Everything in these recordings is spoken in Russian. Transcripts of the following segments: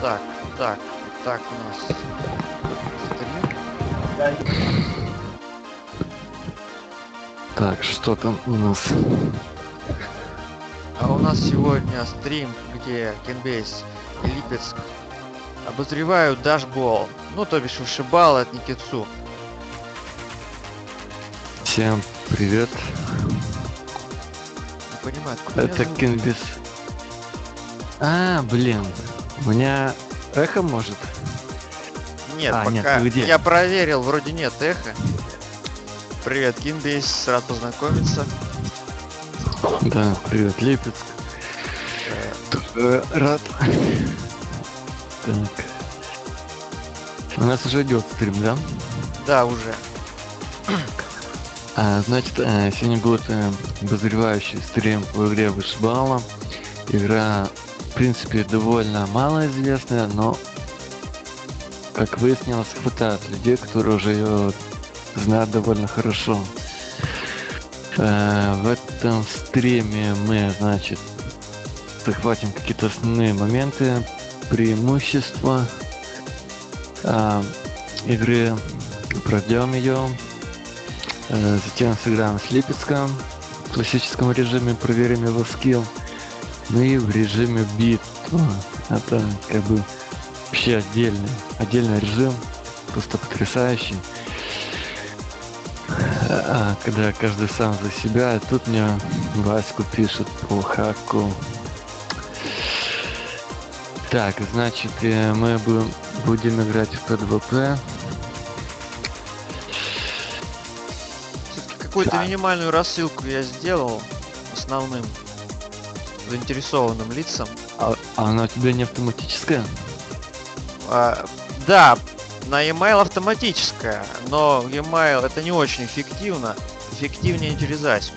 Так, так, так у нас стрим. Так, что там у нас? А у нас сегодня стрим, где Кенбейс и Липецк обозревают дашбол. Ну, то бишь вышибал от Никитсу. Всем привет. Не понимаю, Это? Кинбис. А, блин. У меня эхо может? Нет, А, нет, пока где? я проверил, вроде нет эхо. Привет, Кинбейс, рад познакомиться. Да, привет, Липецк. Тоже рад. Так. У нас уже идет стрим, да? Да, уже. А, значит, э, сегодня будет э, обозревающий стрим по игре Вышибала. Игра, в принципе, довольно малоизвестная, но, как выяснилось, хватает людей, которые уже ее знают довольно хорошо. Э, в этом стриме мы, значит, захватим какие-то основные моменты, преимущества а, игры, пройдем ее, Э, Затем сыграем с Липецком в классическом режиме, проверим его скилл. Ну и в режиме битва. Это как бы вообще отдельный, отдельный режим, просто потрясающий. А, когда каждый сам за себя, и тут мне Ваську пишет по хаку. Так, значит, э, мы будем, будем играть в ПДВП. Какую-то Так. минимальную рассылку я сделал основным заинтересованным лицам. А, а она у тебя не автоматическая? А, да, на e-mail автоматическая, но e-mail это не очень эффективно. Эффективнее через Аську.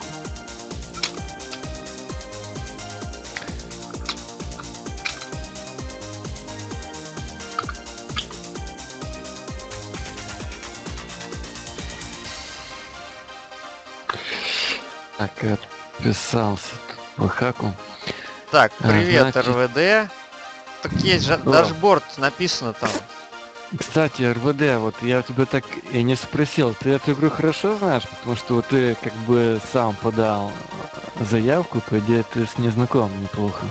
Так, отписался тут по хаку. Так, А, привет, значит- РВД. Так есть же дашборд, написано там. Кстати, РВД, вот я тебя так и не спросил, ты эту игру хорошо знаешь? Потому что вот ты как бы сам подал заявку, по идее ты с ней знаком неплохо.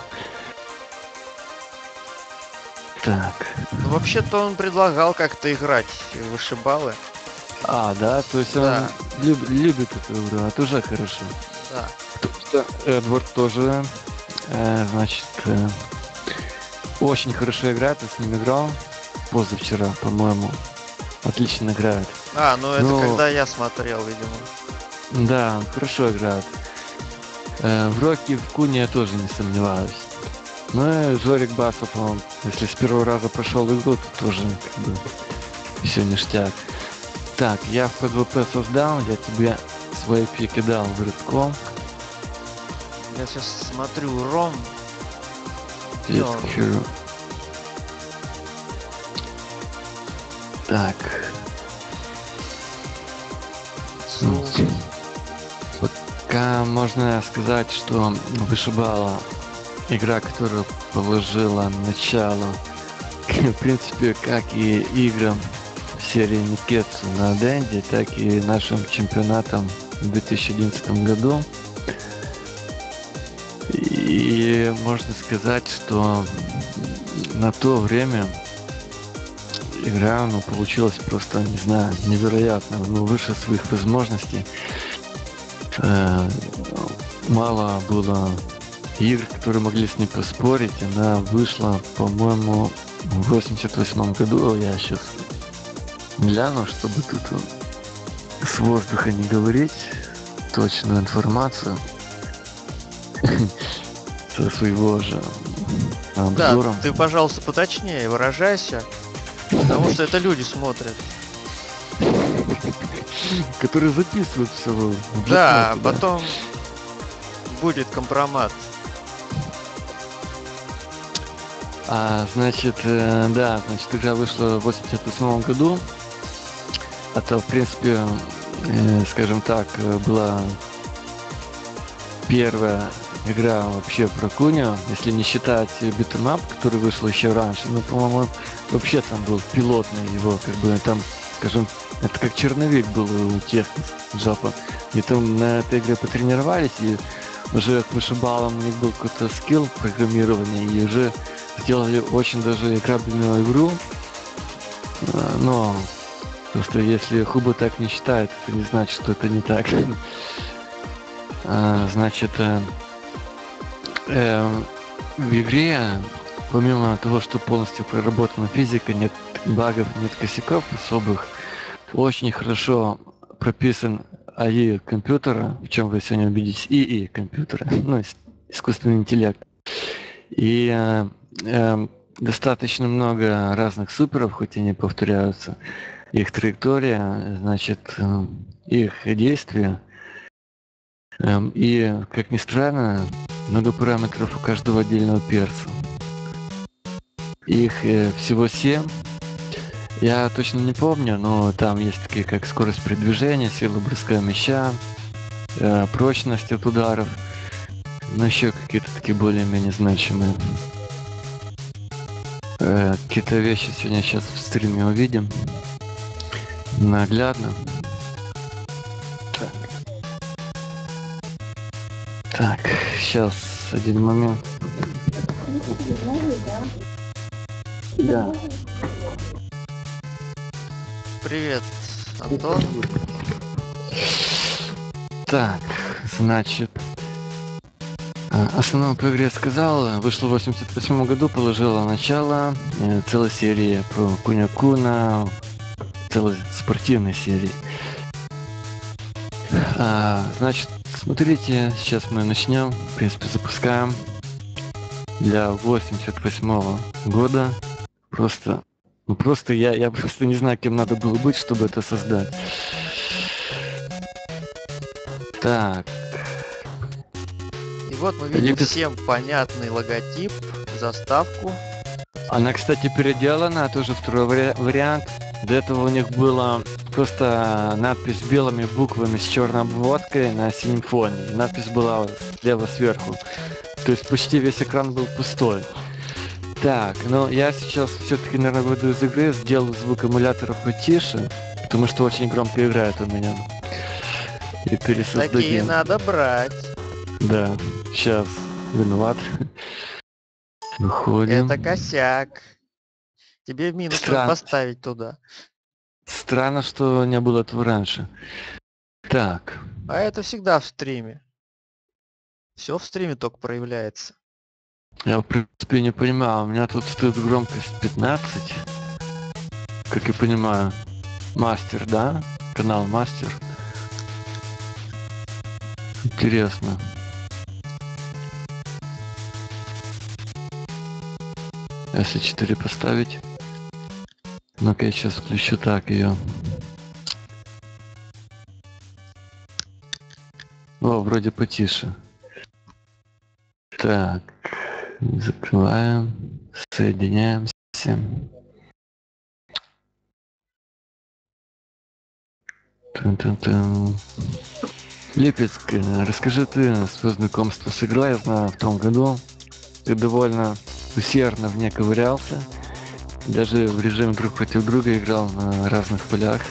Так. Ну, вообще-то он предлагал как-то играть в вышибалы. А, да, то есть Да. он люб- любит эту игру, это уже хорошо. Да. Потому что Эдвард тоже, значит, э, очень хорошо играет, я с ним играл позавчера, по-моему. Отлично играет. А, ну это Ну. когда я смотрел, видимо. Да, хорошо играет. Э, в Роке и в Куне я тоже не сомневаюсь. Ну и Жорик Басов, он, если с первого раза прошел игру, то тоже как бы все ништяк. Так, я в ПВП создал, я тебе свои пики дал в Редком. Я сейчас смотрю Ром. Hero. Так, Ну, пока можно сказать, что вышибала игра, которая положила начало, в принципе, как и играм серии Никетсу на Денде, так и нашим чемпионатам в 2011 году. И можно сказать, что на то время игра ну, получилась просто, не знаю, невероятно, ну, выше своих возможностей. Э, мало было игр, которые могли с ней поспорить. Она вышла, по-моему, в 88 году. Я сейчас гляну, чтобы тут с воздуха не говорить точную информацию со своего же да, обзора. ты, пожалуйста, поточнее выражайся. Потому что это люди смотрят. которые записывают все Да, потом будет компромат. А, значит, э, да, значит, игра вышла в 88 году. Это, в принципе, э, скажем так, э, была первая игра вообще про Куню, если не считать битэмап, который вышел еще раньше. Ну, по-моему, вообще там был пилотный его, как бы там, скажем, это как черновик был у тех Джапа. И там на этой игре потренировались, и уже к вышибалам у них был какой-то скилл программирования, и уже сделали очень даже играбельную игру. А, но просто если Хуба так не считает, это не значит, что это не так. А, значит, э, в игре, помимо того, что полностью проработана физика, нет багов, нет косяков особых, очень хорошо прописан АИ компьютера, в чем вы сегодня увидите ИИ компьютера, ну, искусственный интеллект. И э, э, достаточно много разных суперов, хоть и не повторяются. Их траектория, значит, э, их действия. Э, и, как ни странно, много параметров у каждого отдельного перца. Их э, всего семь. Я точно не помню, но там есть такие, как скорость передвижения, сила броска мяча, э, прочность от ударов, ну еще какие-то такие более-менее значимые. Э, какие-то вещи сегодня сейчас в стриме увидим. Наглядно. Так, сейчас один момент. Да. Привет, Антон. Так, значит, а, основном по игре сказал, вышло в 88 году, положила начало э, целой серии про Куня Куна, целой спортивной серии. А, значит, смотрите, сейчас мы начнем, в принципе, запускаем для 88 года. Просто ну просто я, я просто не знаю, кем надо было быть, чтобы это создать. Так. И вот мы видим Либо... всем понятный логотип, заставку. Она, кстати, переделана, тоже второй вари- вариант. До этого у них было просто надпись белыми буквами с черной обводкой на синем фоне. Надпись была слева сверху. То есть почти весь экран был пустой. Так, ну я сейчас все-таки, наверное, выйду из игры, сделаю звук эмулятора потише, потому что очень громко играет у меня. И пересоздадим. Такие надо брать. Да, сейчас. Виноват. Выходим. Это косяк. Тебе минус Стран... поставить туда. Странно, что не было этого раньше. Так. А это всегда в стриме. Все в стриме только проявляется. Я, в принципе, не понимаю. У меня тут стоит громкость 15. Как я понимаю. Мастер, да? Канал Мастер. Интересно. Если 4 поставить. Ну-ка я сейчас включу так ее. О, вроде потише. Так. Закрываем. Соединяемся. Тун-тун-тун. Липецк, расскажи ты свое знакомство с игрой, я знаю, в том году. Ты довольно усердно в ней ковырялся. Даже в режиме друг против друга играл на разных полях.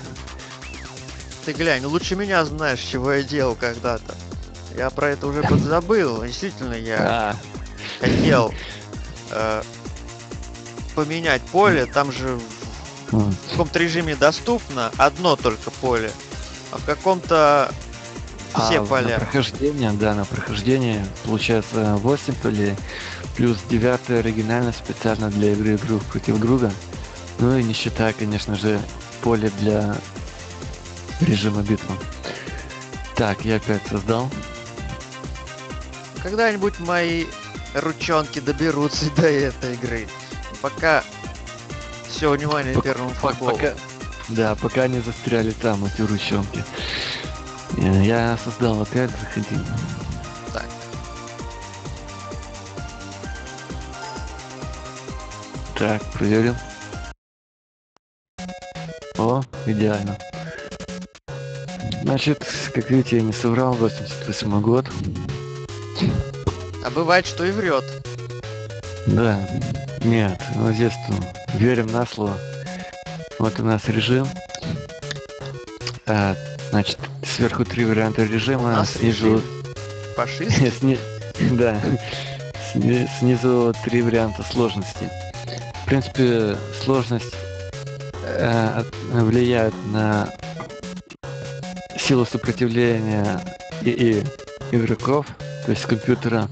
Ты глянь, лучше меня знаешь, чего я делал когда-то. Я про это уже подзабыл. Действительно, я а хотел э, поменять поле, там же в каком-то режиме доступно одно только поле, а в каком-то все а, поля. На прохождение, да, на прохождение получается 8 полей, плюс 9 оригинально специально для игры друг против друга. Ну и не считая, конечно же, поле для режима битвы. Так, я опять создал. Когда-нибудь мои ручонки доберутся до этой игры. Пока все внимание первому футболу. Пока, да, пока не застряли там эти ручонки. Э, я создал опять, заходи. Так, проверим. О, идеально. Значит, как видите, я не соврал, 88 год. А бывает, что и врет. Да. Нет, вот здесь верим на слово. Вот у нас режим. А, значит, сверху три варианта режима, снизу... Фашист? Сни... Да. Сни... Снизу три варианта сложности. В принципе, сложность э, влияет на силу сопротивления и, и игроков, то есть компьютера.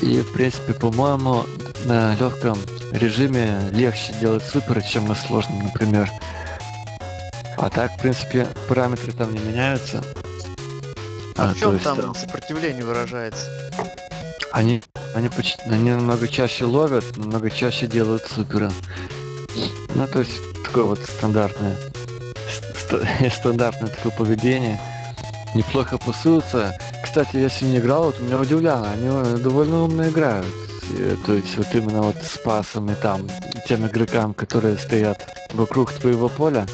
И, в принципе, по-моему, на легком режиме легче делать супер, чем на сложном, например. А так, в принципе, параметры там не меняются. А, а в чем есть, там сопротивление выражается? Они, они, почти, они намного чаще ловят, намного чаще делают супера. Ну, то есть, такое вот стандартное, ст стандартное такое поведение. Неплохо пасуются. Кстати, я сегодня играл, вот меня удивляло, они довольно умно играют. То есть вот именно вот с пасом и там тем игрокам, которые стоят вокруг твоего поля.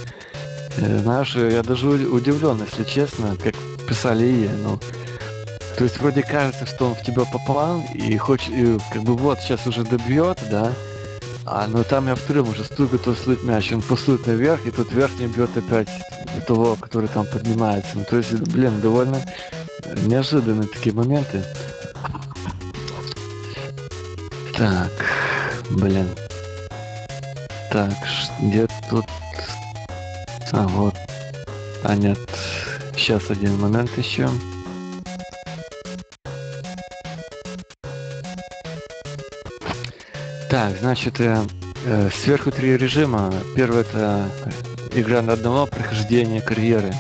Э, знаешь, я даже удивлен, если честно, как писали и ну, то есть вроде кажется, что он в тебя попал и хочет, и, как бы вот сейчас уже добьет, да, а ну там я вторым уже стою, готов слыть мяч, он пасует наверх, и тут верхний бьет опять того, который там поднимается. Ну, то есть, блин, довольно неожиданные такие моменты. Так, блин. Так, где тут а, вот. А, нет. Сейчас один момент еще. Так, значит, э, э, сверху три режима. Первый это игра на одного прохождения карьеры.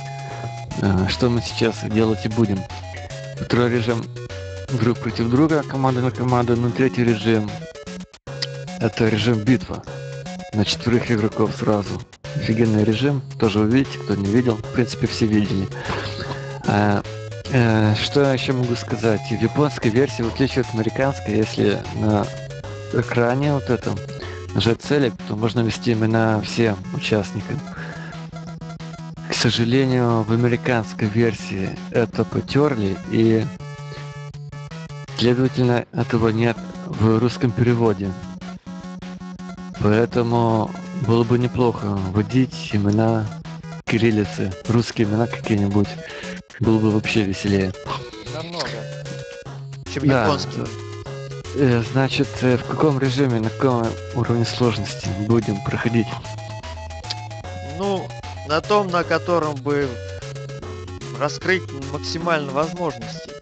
Э, что мы сейчас делать и будем. Второй режим друг против друга, команда на команду. Ну, третий режим это режим битва. На четверых игроков сразу офигенный режим, тоже увидите, кто не видел, в принципе все видели. А, а, что я еще могу сказать? В японской версии, в отличие от американской, если на экране вот этом нажать целик, то можно ввести имена всем участникам. К сожалению, в американской версии это потерли, и следовательно этого нет в русском переводе. Поэтому было бы неплохо вводить имена кириллицы, русские имена какие-нибудь. Было бы вообще веселее. Намного. Чем да. японские. Э, значит, э, в каком режиме, на каком уровне сложности будем проходить? Ну, на том, на котором бы раскрыть максимально возможностей.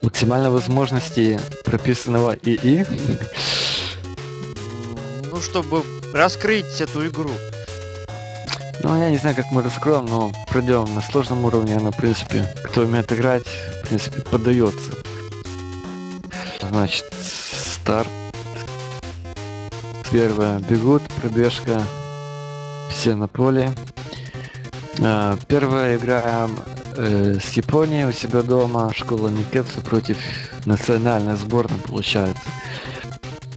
Максимально возможностей прописанного ИИ? чтобы раскрыть эту игру. Ну, я не знаю, как мы раскроем, но пройдем на сложном уровне, она, в принципе, кто умеет играть, в принципе, поддается. Значит, старт. Первая бегут, пробежка, все на поле. А, первая игра э, с Японией у себя дома, школа Никетсу против национальной сборной получается.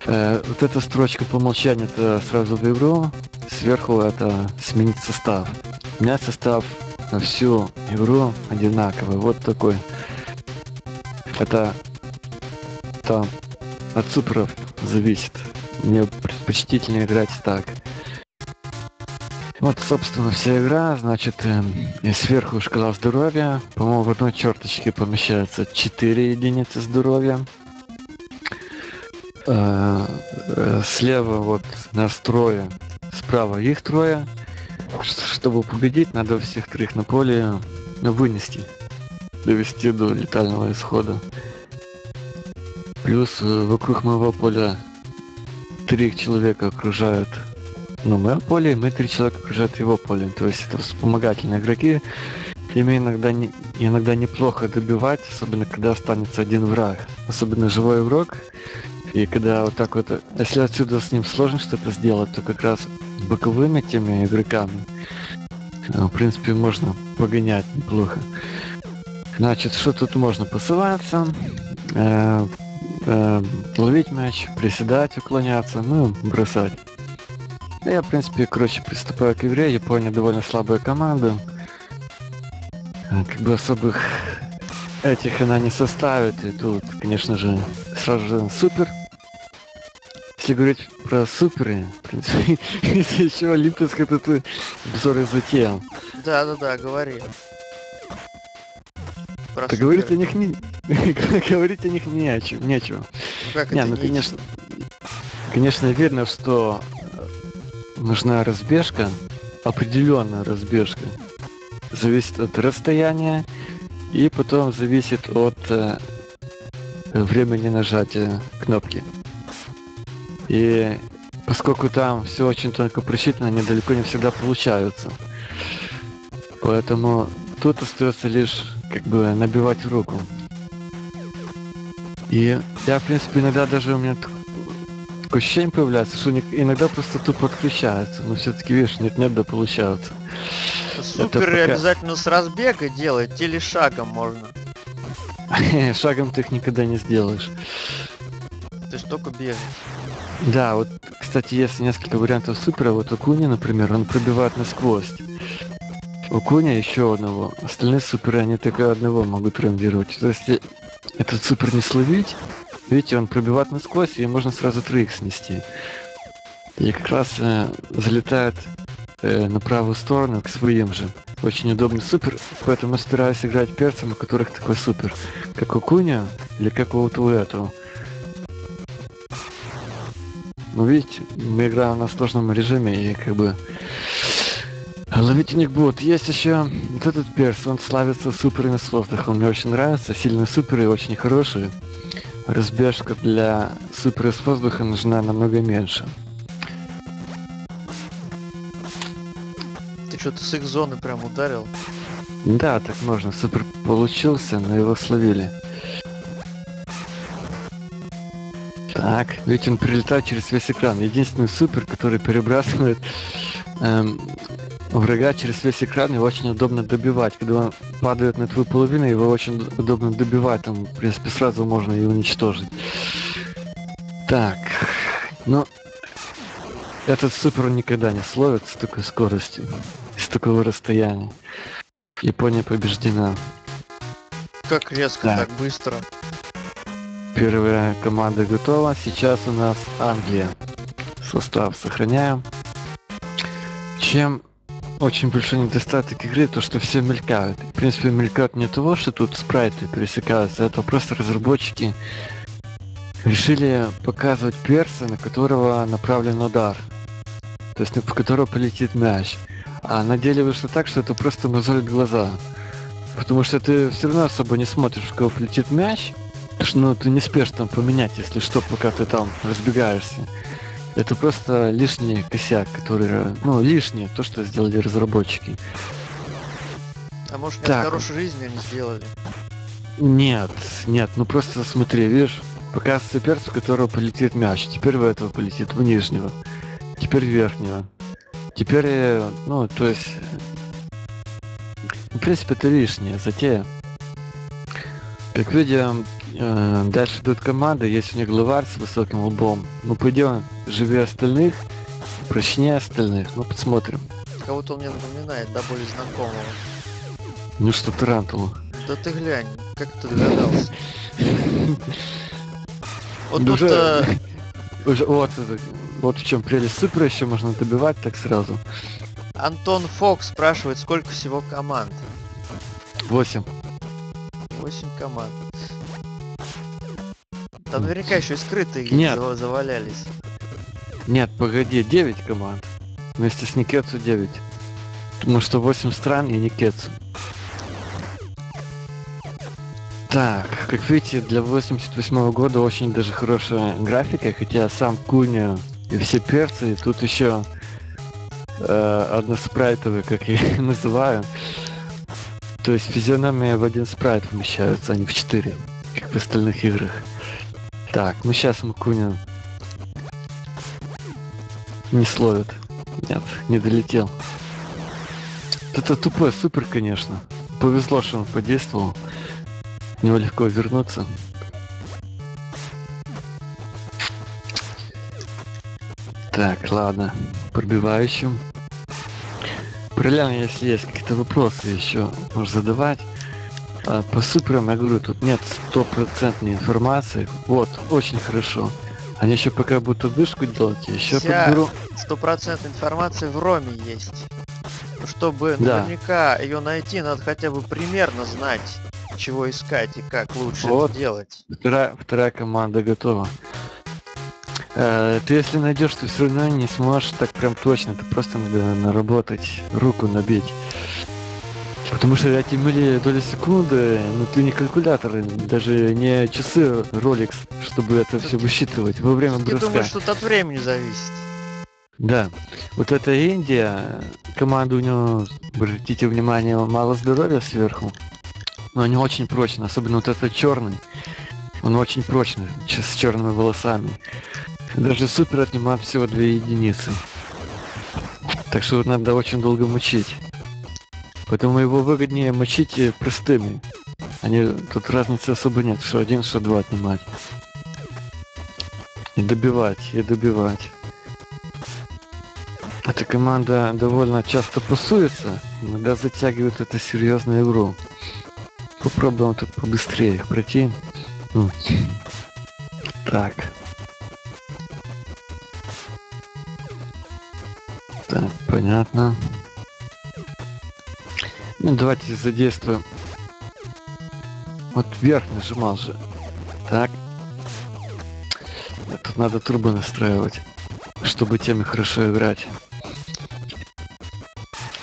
Э, вот эта строчка по умолчанию это сразу в игру. Сверху это сменить состав. У меня состав на всю игру одинаковый. Вот такой. Это там от суперов зависит. Мне предпочтительно играть так. Вот, собственно, вся игра, значит, э, сверху шкала здоровья. По-моему, в одной черточке помещается 4 единицы здоровья. Э, э, слева вот нас трое, справа их трое. Чтобы победить, надо всех трех на поле вынести, довести до летального исхода. Плюс э, вокруг моего поля три человека окружают ну, мое поле, мы три человека окружают его поле. То есть это вспомогательные игроки. Ими иногда, не, иногда неплохо добивать, особенно когда останется один враг. Особенно живой игрок и когда вот так вот, если отсюда с ним сложно что-то сделать, то как раз боковыми теми игроками, э, в принципе, можно погонять неплохо. Значит, что тут можно? Посылаться, э, э, ловить мяч, приседать, уклоняться, ну, бросать. Я, в принципе, короче, приступаю к игре. Япония довольно слабая команда. Э, как бы особых этих она не составит. И тут, конечно же, сразу же супер. Если говорить про суперы, в принципе, если еще Олимпийск этот обзор и затеял. Да, да, да, говори. Про так говорить о них не... говорить о них не о чем, нечего. Ну, как не, это ну, конечно, конечно, видно, что нужна разбежка, определенная разбежка. Зависит от расстояния и потом зависит от э, времени нажатия кнопки. И поскольку там все очень тонко просчитано, они далеко не всегда получаются. Поэтому тут остается лишь как бы набивать руку. И я, в принципе, иногда даже у меня такое ощущение появляется, что иногда просто тупо отключается. Но все-таки, видишь, нет-нет, да получается. Супер пока... обязательно с разбега делать или шагом можно? Шагом ты их никогда не сделаешь. Ты ж только бегаешь. Да, вот, кстати, есть несколько вариантов супера. Вот у Куни, например, он пробивает насквозь. У Куни еще одного. Остальные суперы, они только одного могут травмировать. То есть, этот супер не словить, видите, он пробивает насквозь, и можно сразу троих снести. И как раз э, залетает э, на правую сторону к своим же. Очень удобный супер, поэтому стараюсь играть перцем, у которых такой супер. Как у Куня или как у этого. Ну, видите, мы играем на сложном режиме, и как бы... Них будет. Есть еще вот этот перс, он славится суперами с воздуха. Он мне очень нравится. Сильные суперы, очень хорошие. Разбежка для супера с воздуха нужна намного меньше. Ты что-то с их зоны прям ударил? Да, так можно. Супер получился, но его словили. Так, ведь он прилетает через весь экран. Единственный супер, который перебрасывает эм, врага через весь экран, его очень удобно добивать. Когда он падает на твою половину, его очень удобно добивать. Там, в принципе, сразу можно его уничтожить. Так, ну, этот супер никогда не словит с такой скоростью, с такого расстояния. Япония побеждена. Как резко, так, так быстро. Первая команда готова. Сейчас у нас Англия. Состав сохраняем. Чем очень большой недостаток игры, то что все мелькают. В принципе, мелькают не того, что тут спрайты пересекаются, это просто разработчики решили показывать перса, на которого направлен удар. То есть, в которого полетит мяч. А на деле вышло так, что это просто мозолит глаза. Потому что ты все равно особо не смотришь, в кого полетит мяч, ну, ты не спешь там поменять, если что, пока ты там разбегаешься. Это просто лишний косяк, который, ну, лишнее, то, что сделали разработчики. А может, так. хорошей жизни они сделали? Нет, нет, ну просто смотри, видишь, показывается перцу, у которого полетит мяч. Теперь в этого полетит, в нижнего. Теперь в верхнего. Теперь, э, ну, то есть... В принципе, это лишнее затея. Как видим, Э, дальше идут команды, есть у них главарь с высоким лбом. Ну пойдем, живи остальных, прочнее остальных, ну посмотрим. Кого-то он мне напоминает, да, более знакомого. Ну что, Тарантулу? Да ты глянь, как ты догадался. Вот тут... Э, уже, вот, вот в чем прелесть супера еще можно добивать так сразу. Антон Фокс спрашивает, сколько всего команд? Восемь. Восемь команд. Там наверняка еще и скрытые Нет. завалялись. Нет, погоди, 9 команд. Вместе с Никетсу 9. Потому что 8 стран и Никетсу. Так, как видите, для 88 года очень даже хорошая графика, хотя сам Куня и все перцы, тут еще э, односпрайтовые, как я их называю. То есть физиономия в один спрайт вмещаются, а не в 4, как в остальных играх. Так, ну сейчас Макунин не словит. Нет, не долетел. Это тупой супер, конечно. Повезло, что он подействовал. У него легко вернуться. Так, ладно. Пробивающим. Пролян, если есть какие-то вопросы еще, можешь задавать. А по суперам, я говорю, тут нет стопроцентной информации. Вот, очень хорошо. Они еще пока будут вышку делать, я еще Вся подберу. стопроцентная информация в Роме есть. Ну, Чтобы Да. наверняка ее найти, надо хотя бы примерно знать, чего искать и как лучше Вот. это делать. Вторая, вторая команда готова. Э, ты если найдешь, ты все равно не сможешь так прям точно. Ты просто надо наработать, руку набить. Потому что эти мили доли секунды, ну ты не калькулятор, даже не часы Rolex, чтобы это все высчитывать во время Я броска. думаю, что тут от времени зависит. Да, вот эта Индия, команда у него, обратите внимание, мало здоровья сверху, но они очень прочные, особенно вот этот черный, он очень прочный, с черными волосами. Даже супер отнимает всего две единицы. Так что вот надо очень долго мочить. Поэтому его выгоднее мочить э, простыми. Они, тут разницы особо нет, что один, что два отнимать. И добивать, и добивать. Эта команда довольно часто пасуется, иногда затягивает это серьезную игру. Попробуем тут побыстрее их пройти. М. Так. Так, понятно. Ну, давайте задействуем. Вот вверх нажимал же. Так. Тут надо трубы настраивать, чтобы теми хорошо играть.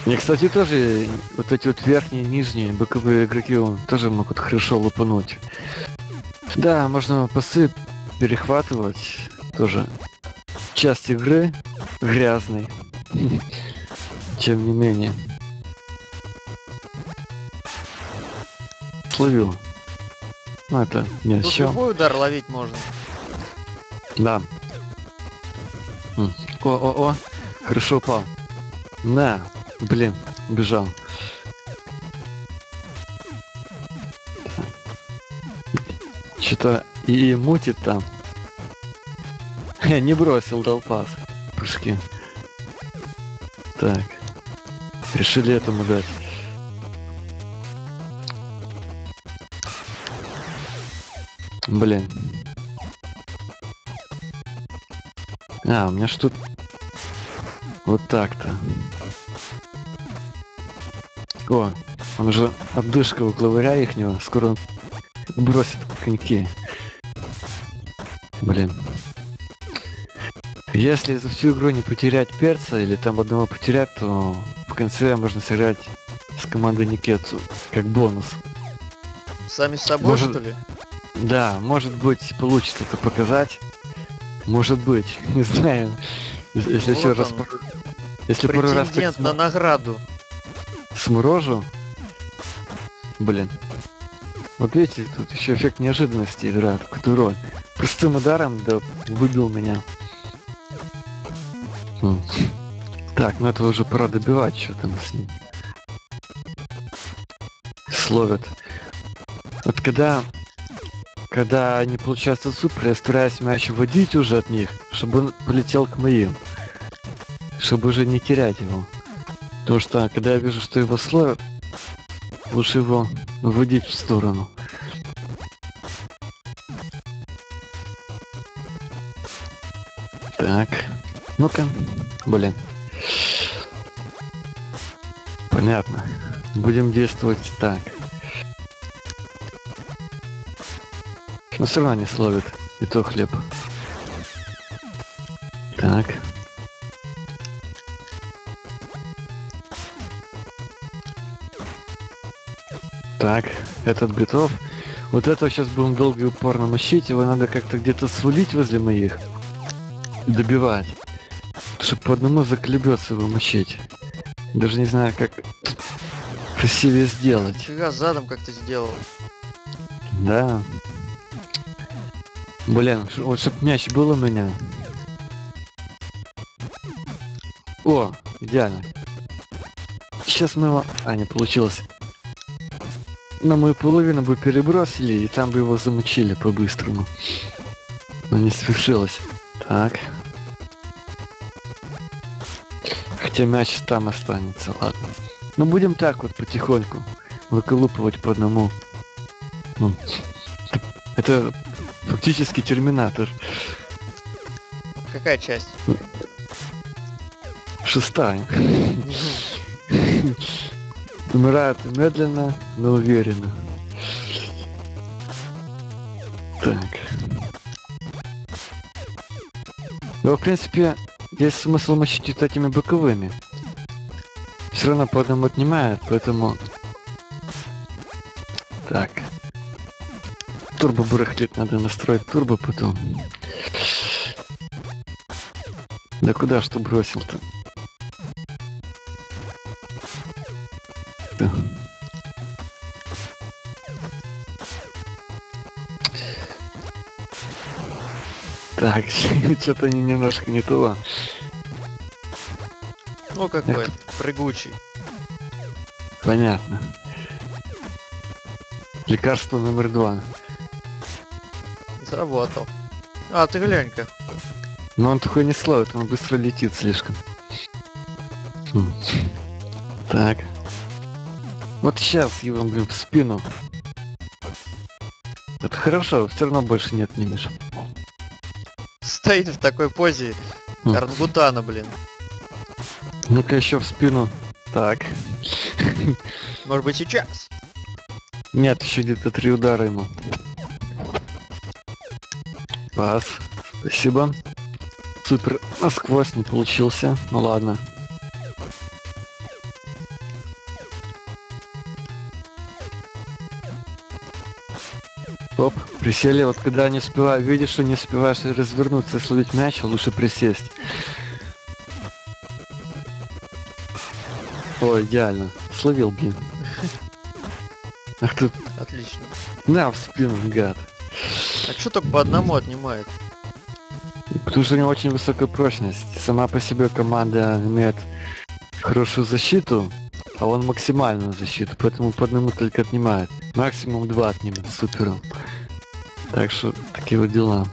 Мне, кстати, тоже вот эти вот верхние нижние боковые игроки он тоже могут хорошо лупануть. Да, можно пасы перехватывать. Тоже часть игры грязный. Тем не менее. Словил. Ну это не Тут все. любой удар ловить можно. Да. О-о-о. Хорошо упал. На. Блин, убежал. Что-то и мутит там. Не бросил, дал пас. Прыжки. Так. Решили этому дать. Блин. А, у меня ж тут... Вот так-то. О, он уже отдышка у главаря ихнего. Скоро он бросит коньки. Блин. Если за всю игру не потерять перца или там одного потерять, то в конце можно сыграть с командой Никетсу как бонус. Сами с собой, Может- что ли? Да, может быть, получится это показать. Может быть, не знаю. Если Вот еще раз... он, пару- Если пару раз Претендент на награду. сморожу... Блин. Вот видите, тут еще эффект неожиданности играет какую-то роль. Простым ударом, да, выбил меня. Так, ну это уже пора добивать, что там с ним. Словят. Вот когда... Когда они получаются супер, я стараюсь мяч водить уже от них, чтобы он полетел к моим. Чтобы уже не терять его. Потому что, когда я вижу, что его словят, лучше его выводить в сторону. Так. Ну-ка. Блин. Понятно. Будем действовать так. Равно не словит. И то хлеб. Так. Так, этот готов. Вот этого сейчас будем долго и упорно мочить. Его надо как-то где-то свалить возле моих. Добивать. Чтобы по одному заколебется его мочить. Даже не знаю, как красивее сделать. Фига задом как ты сделал. Да. Блин, вот чтоб мяч был у меня. О, идеально. Сейчас мы его... А, не получилось. На мою половину бы перебросили, и там бы его замочили по-быстрому. Но не свершилось. Так. Хотя мяч там останется, ладно. Ну будем так вот потихоньку выколупывать по одному. Ну, это фактически терминатор. Какая часть? Шестая. Умирает медленно, но уверенно. Так. Ну, в принципе, есть смысл мочить вот этими боковыми. Все равно по одному отнимает, поэтому... Так. Турбо барахлит, надо настроить турбо потом. Да куда что бросил-то? Да. Так, что-то они немножко не то. Ну какой, прыгучий. Понятно. Лекарство номер два. Сработал. А, ты глянь-ка. Но он такой не словит, он быстро летит слишком. Хм. Так. Вот сейчас его, блин, в спину. Это хорошо, все равно больше нет не мешок. Стоит в такой позе Хм. орангутана, блин. Ну-ка еще в спину. Так. Может быть сейчас? Нет, еще где-то три удара ему. Пас. Спасибо. Супер. Насквозь не получился. Ну ладно. Оп, присели, вот когда не успеваю, видишь, что не успеваешь развернуться и словить мяч, лучше присесть. Ой, идеально. Словил, блин. Ах ты, Отлично. на в спину, гад. А что только по одному отнимает? Потому что у него очень высокая прочность. Сама по себе команда имеет хорошую защиту, а он максимальную защиту, поэтому по одному только отнимает. Максимум два отнимет супером. Так что такие вот дела.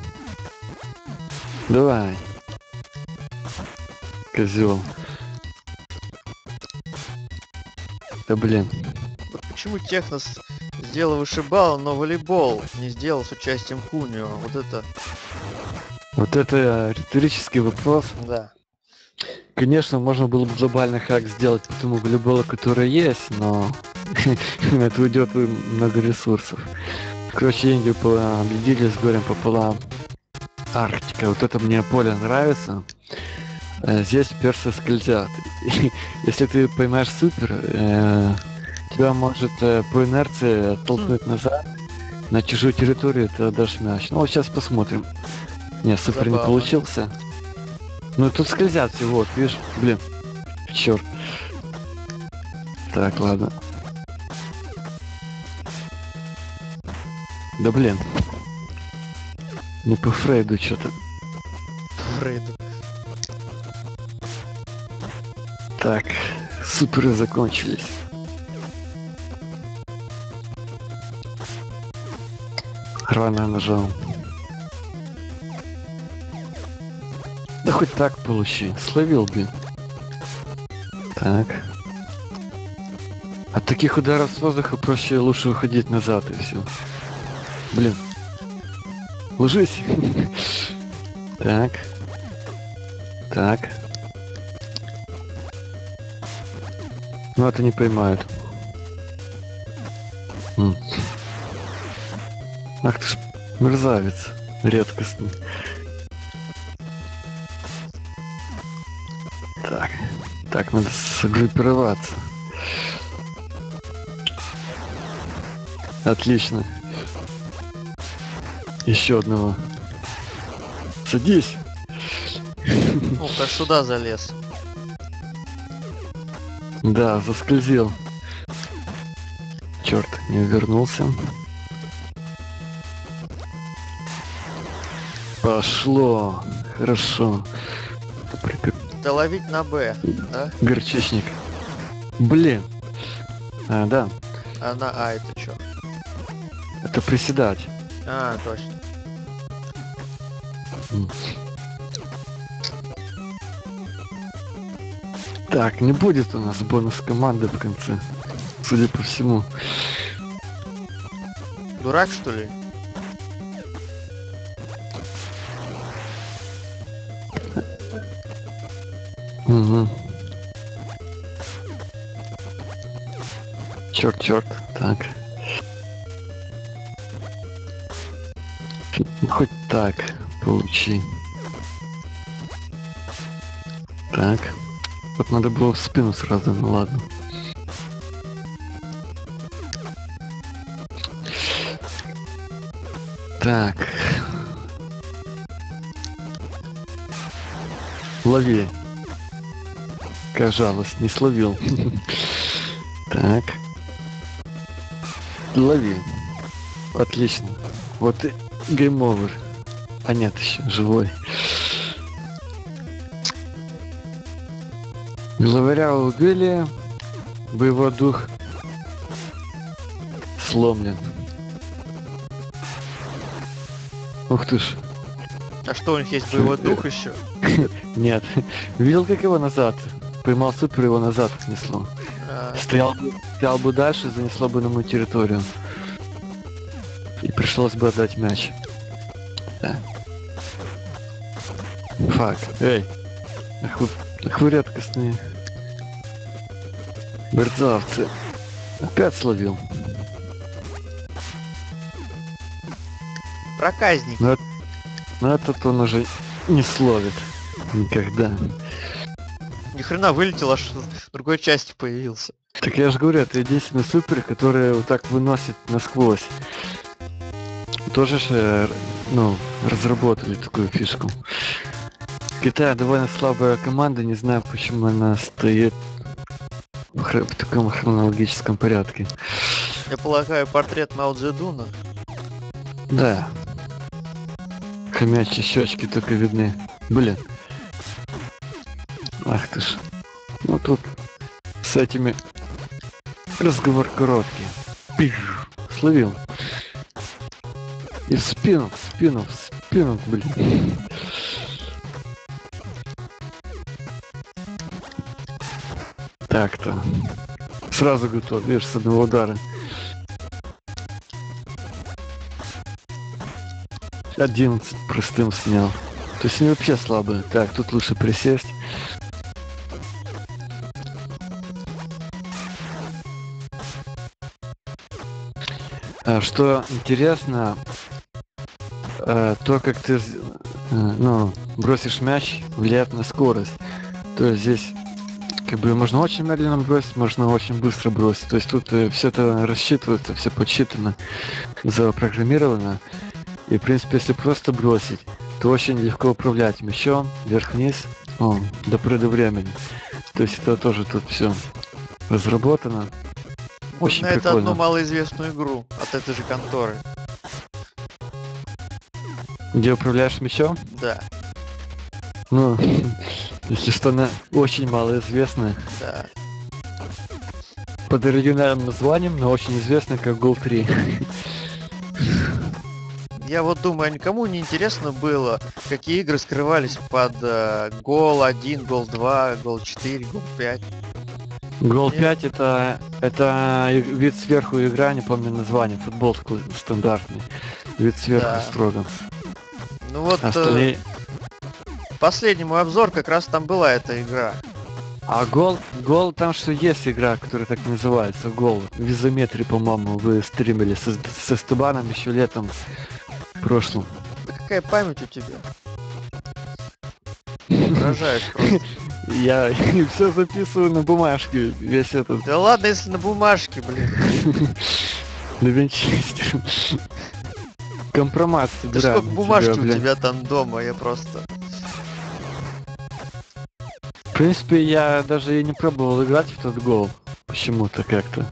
Давай. Козел. Да блин. Почему Технос сделал вышибал, но волейбол не сделал с участием Кунио? Вот это, Вот это риторический вопрос. да. Конечно, можно было бы глобальный хак сделать по тому волейболу, который есть, но на это уйдет много ресурсов. Короче, Индию победили с горем пополам. Арктика, вот это мне поле нравится. Э, Здесь персы скользят. Если ты поймаешь супер, э, тебя может э, по инерции оттолкнуть назад на чужую территорию, ты отдашь мяч. Ну вот сейчас посмотрим. Не, супер не Забавно. получился. Ну тут скользят все, вот, видишь, блин. Черт. Так, ладно. Да блин. Не по Фрейду что-то. Фрейду. Так, суперы закончились. Рано нажал. Да хоть так получи. Словил, блин. Так. От таких ударов с воздуха проще лучше уходить назад и все. Блин. Ложись. Так. Так. Ну это не поймают. Ах ты ж мерзавец. Редкостный. Так. Так, надо сгруппироваться. Отлично. Еще одного. Садись. Ну, как сюда залез. Да, заскользил. Черт, не вернулся. Пошло. Хорошо. Да ловить на Б, да? Горчичник. Блин. А, да, А на А это что? это приседать. А, точно. Так, не будет у нас бонус команды в конце. Судя по всему. Дурак, что ли? Угу. Черт, черт. Так. Ну, Хоть так получи. Так. Вот надо было в спину сразу, ну ладно. Так. Лови. Какая жалость, не словил. Так. Лови. Отлично. Вот и гейм овер. А нет, еще живой. Главаря убили. Боевой дух сломлен. Ух ты ж. А что, у них есть боевой дух еще? Нет. Видел, как его назад? Поймал супер, его назад снесло. А, Стоял, бы- стоял бы дальше, занесло бы на мою территорию. И пришлось бы отдать мяч. Да. Фак. Эй. Ах вы, ах вы редкостные. Мерзавцы. Опять словил. проказник. Но этот он уже не словит. Никогда. Хрена вылетел, аж в другой части появился. Так я же говорю, это единственный супер, который вот так выносит насквозь. Тоже же, э, ну, разработали такую фишку. Китай довольно слабая команда, не знаю, почему она стоит в, хр- в таком хронологическом порядке. Я полагаю, портрет Мао Цзэдуна. Да. Хомячьи щечки только видны. Блин. Ах ты ж. Ну тут с этими разговор короткий. Пиш. Словил. И в спину, в спину, в спину, блин. Так-то. Сразу готов, видишь, с одного удара. Одиннадцать простым снял. То есть они вообще слабые. Так, тут лучше присесть. Что интересно, э, то, как ты, э, ну, бросишь мяч, влияет на скорость. То есть здесь, как бы, можно очень медленно бросить, можно очень быстро бросить. То есть тут все это рассчитывается, все подсчитано, запрограммировано. И, в принципе, если просто бросить, то очень легко управлять мячом, вверх-вниз, до поры до времени. То есть это тоже тут все разработано. Очень на это прикольно. одну малоизвестную игру от этой же конторы. Где управляешь мячом? Да, Ну, если что, она очень малоизвестная. да. Под оригинальным названием, но очень известная как Gol 3. Я вот думаю, никому не интересно было, какие игры скрывались под э, гол 1, гол 2, гол 4, гол 5. Нет. 5 это, это вид сверху игра, не помню название, футбол такой стандартный. Вид сверху Да. строго. Ну вот э, Остальные... последний мой обзор как раз там была эта игра. А гол, гол там что есть игра, которая так называется, гол. В изометрии, по-моему, вы стримили со, со Стебаном еще летом прошлым. Да какая память у тебя? Поражаешь просто. Я все записываю на бумажке, весь этот Да ладно, если на бумажке, блин. на винчестер. Компромат Да собираю. сколько бумажки у тебя там дома, я просто... В принципе, я даже и не пробовал играть в этот гол. Почему-то как-то.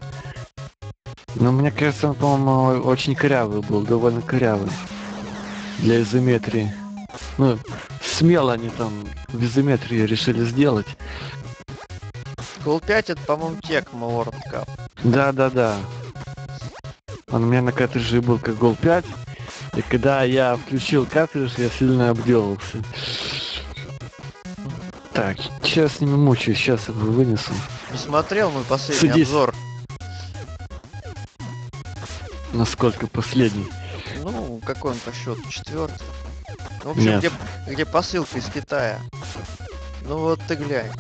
Но мне кажется, он, по-моему, очень корявый был, довольно корявый. Для изометрии. Ну, смело они там в изометрии решили сделать. Гол 5 это, по-моему, Текма World Cup. Да-да-да. Он у меня на картридже был как гол 5. И когда я включил картридж, я сильно обделался. Так, сейчас с ними мучаюсь, сейчас его вынесу. Не смотрел мой последний Садись. обзор. насколько последний. Ну, какой он по счету? Четвертый. Ну, в общем, где, где посылка из Китая. Ну вот ты глянь.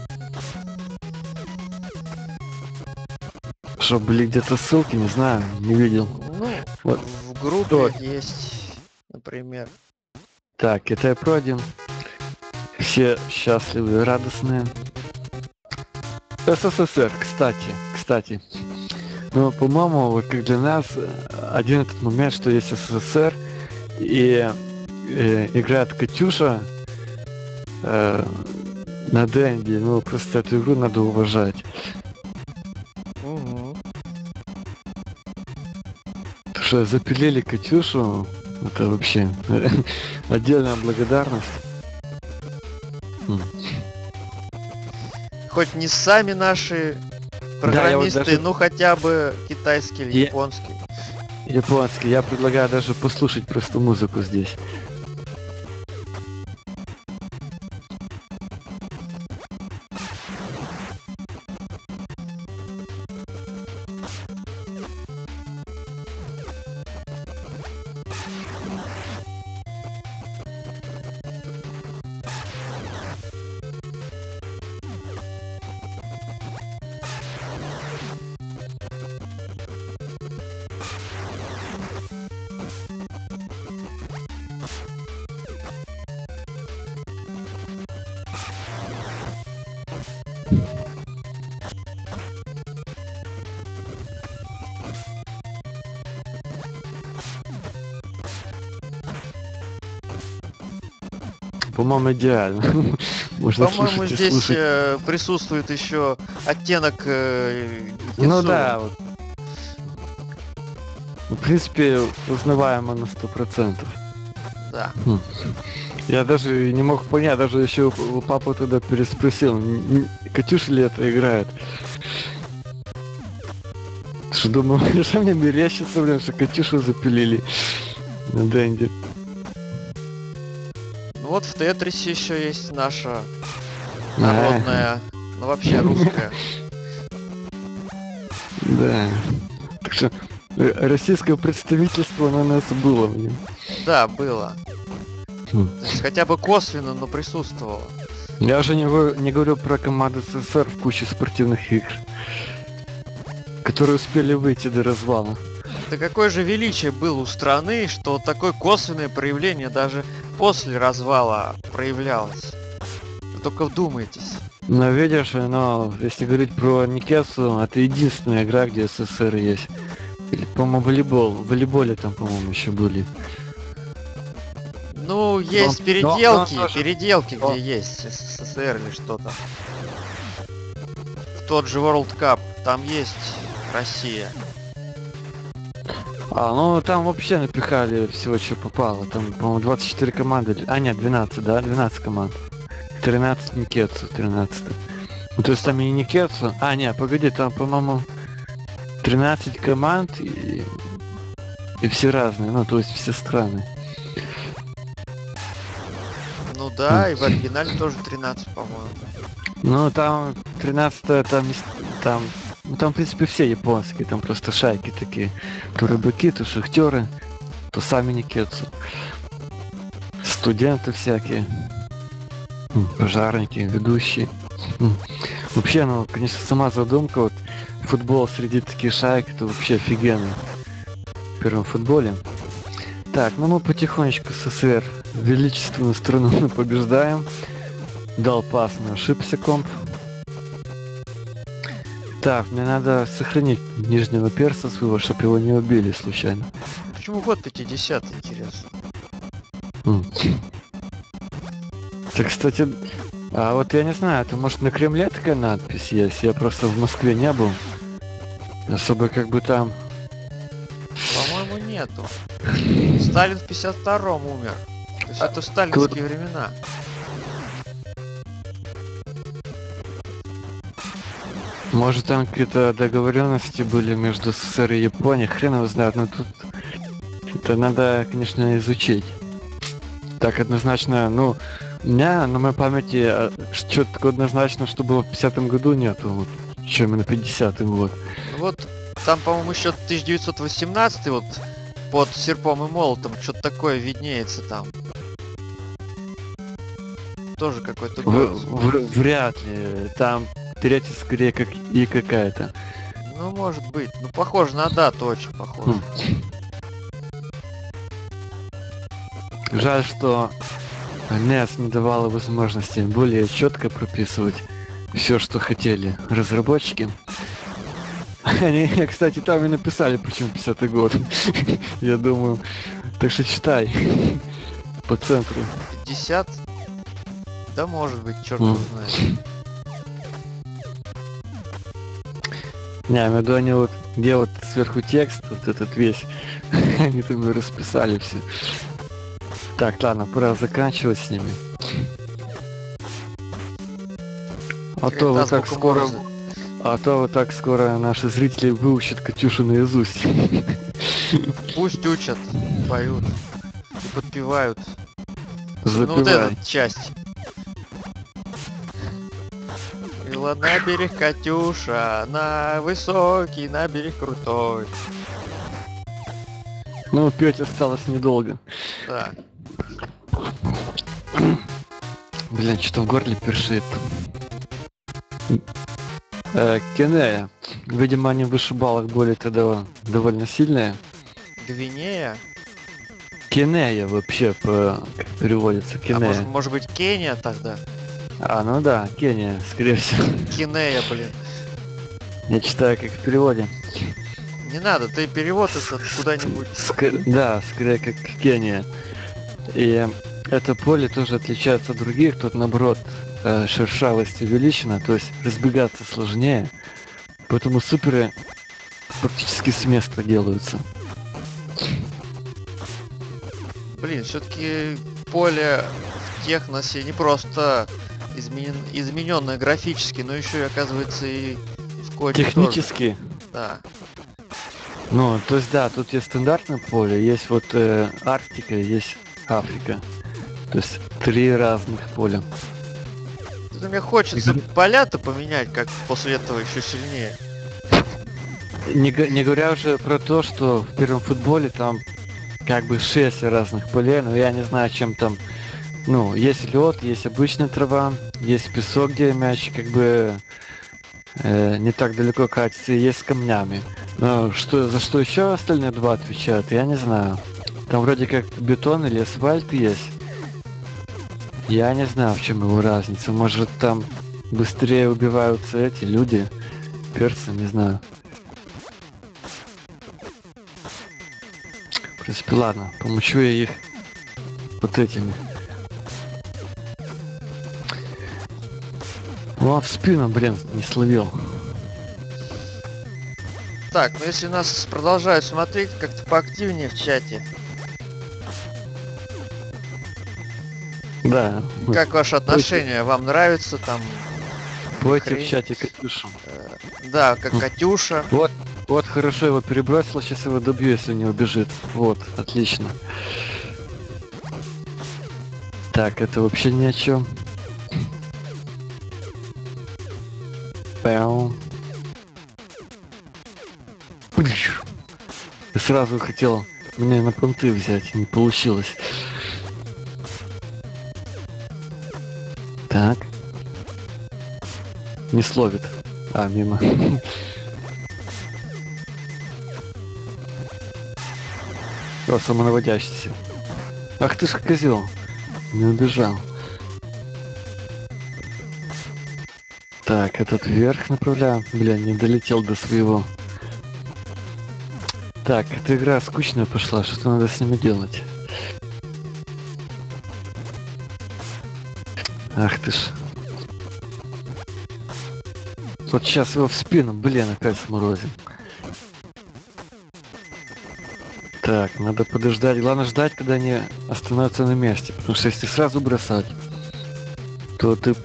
Что, были где-то ссылки, не знаю, не видел. Ну, вот. в группе Что? есть, например. Так, Китай пройден. Все счастливые, радостные. СССР, кстати, кстати. Ну, по-моему, вот как для нас один этот момент, что есть СССР, и э, играет Катюша э, на Дэнди, ну просто эту игру надо уважать. Угу. что запилили Катюшу, это вообще отдельная благодарность. Хоть не сами наши программисты, да, вот даже... ну хотя бы китайский или я... японский. Японский. Я предлагаю даже послушать просто музыку здесь. По-моему, идеально. По-моему, здесь э, присутствует еще оттенок э, Ну да, вот. В принципе, узнаваемо на сто процентов. Да. Хм. Я даже не мог понять, даже еще у папы тогда переспросил, Катюша ли это играет. Что думал, что мне мерещится, блин, что Катюшу запилили на Дэнди. Ну вот в Тетрисе еще есть наша народная, ну вообще русская. Да. Так что э, российское представительство на нас было, блин. Да, было. Хм. Хотя бы косвенно, но присутствовало. Я уже не, не говорю про команду СССР в куче спортивных игр, которые успели выйти до развала. Да какое же величие было у страны, что такое косвенное проявление даже после развала проявлялось. Вы только вдумайтесь. Но видишь, но если говорить про Никесу, это единственная игра, где СССР есть. Или, по-моему, волейбол. В волейболе там, по-моему, еще были. Ну, есть но, переделки, но, но, переделки, но. где есть СССР или что-то. В тот же World Cup, там есть Россия. А, ну там вообще напихали всего, что попало. Там, по-моему, 24 команды. А, нет, 12, да? 12 команд. 13 Никетсу, 13. Ну, то есть там и Никетсу. А, нет, погоди, там, по-моему, 13 команд и... и все разные. Ну, то есть все страны. Ну да, и в оригинале тоже 13, по-моему. Ну, там 13 там, там ну там, в принципе, все японские, там просто шайки такие. То рыбаки, то шахтеры, то сами никетсу. Студенты всякие. Пожарники, ведущие. Вообще, ну, конечно, сама задумка, вот, футбол среди таких шаек, это вообще офигенно. В первом футболе. Так, ну мы потихонечку СССР величественную страну побеждаем. Дал пас, но ошибся комп. Так, мне надо сохранить нижнего перса своего, чтобы его не убили случайно. Почему год 50 интересно? Так, кстати, а вот я не знаю, это может на Кремле такая надпись есть? Я просто в Москве не был. Особо как бы там... По-моему, нету. Сталин в 52-м умер. То есть это сталинские времена. Может там какие-то договоренности были между СССР и Японией, хрен его знает, но тут это надо, конечно, изучить. Так однозначно, ну, у меня на моей памяти а, что-то такое однозначно, что было в 50-м году, нету. Вот, чем именно 50 год. Вот там, по-моему, еще 1918 вот под серпом и молотом что-то такое виднеется там. Тоже какой-то Вряд ли. Там третья скорее как и какая-то. Ну, может быть. Ну, похоже на дату, очень похоже. Хм. Жаль, что NES не давала возможности более четко прописывать все, что хотели разработчики. Они, кстати, там и написали, почему 50 год. Я думаю. Так что читай. По центру. 50? Да может быть, черт mm. знает. Не, я имею в виду, они вот, вот сверху текст, вот этот весь, они там и расписали все. Так, ладно, пора заканчивать с ними. А то вот так скоро... А то вот так скоро наши зрители выучат Катюшу наизусть. Пусть учат, поют и подпевают. Запивай. Ну вот эта часть. Ила на берег Катюша, на высокий, на берег крутой. Ну, петь осталось недолго. Да. Блин, что-то в горле першит. Э, Кенея. Видимо, они в вышибалах были тогда довольно сильные. Гвинея? Кенея вообще по переводится. Кенея. А может, может быть Кения тогда? А, ну да, Кения, скорее всего. Кенея, блин. Я читаю как в переводе. Не надо, ты перевод это куда-нибудь. Ск... Да, скорее как Кения. И это поле тоже отличается от других, тут наоборот э, шершавость увеличена, то есть разбегаться сложнее. Поэтому суперы практически с места делаются. Блин, все-таки поле в техносе не просто изменен, измененное графически, но еще и оказывается и в коде Технически. Тоже. Да. Ну, то есть да, тут есть стандартное поле, есть вот э, Арктика, есть Африка. То есть три разных поля. Это мне хочется поля-то поменять, как после этого еще сильнее. Не, не говоря уже про то, что в первом футболе там как бы шесть разных полей, но я не знаю, чем там. Ну, есть лед, есть обычная трава, есть песок, где мяч как бы э, не так далеко катится, и есть с камнями. Но что, за что еще остальные два отвечают, я не знаю. Там вроде как бетон или асфальт есть. Я не знаю, в чем его разница. Может, там быстрее убиваются эти люди, перцы, не знаю. В принципе, ладно, помучу я их вот этими. О, в спину, блин, не словил. Так, ну если нас продолжают смотреть, как-то поактивнее в чате. Да. Как ваше отношение? Вам нравится там? Пойте в чате Катюшу. Э, да, как Катюша. Вот, вот хорошо его перебросил, сейчас его добью, если не убежит. Вот, отлично. Так, это вообще ни о чем. Пяу. Сразу хотел меня на понты взять, не получилось. Так. Не словит. А, мимо. О, самонаводящийся. Ах ты ж козел. Не убежал. Так, этот вверх направляем. Бля, не долетел до своего. Так, эта игра скучная пошла, что надо с ними делать? Ах ты ж. Вот сейчас его в спину, блин, опять сморозим. Так, надо подождать. Главное ждать, когда они остановятся на месте. Потому что если сразу бросать, то ты,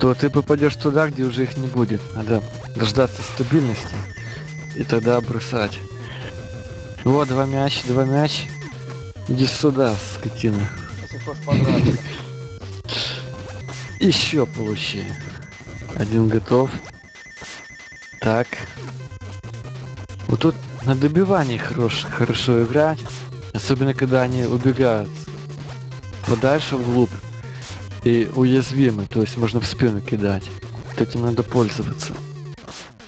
то ты попадешь туда, где уже их не будет. Надо дождаться стабильности и тогда бросать. Вот, два мяч, два мяч. Иди сюда, скотина. Еще получи. Один готов. Так. Вот тут на добивании хорош, хорошо играть. Особенно когда они убегают подальше вглубь и уязвимы, то есть можно в спину кидать. Вот этим надо пользоваться.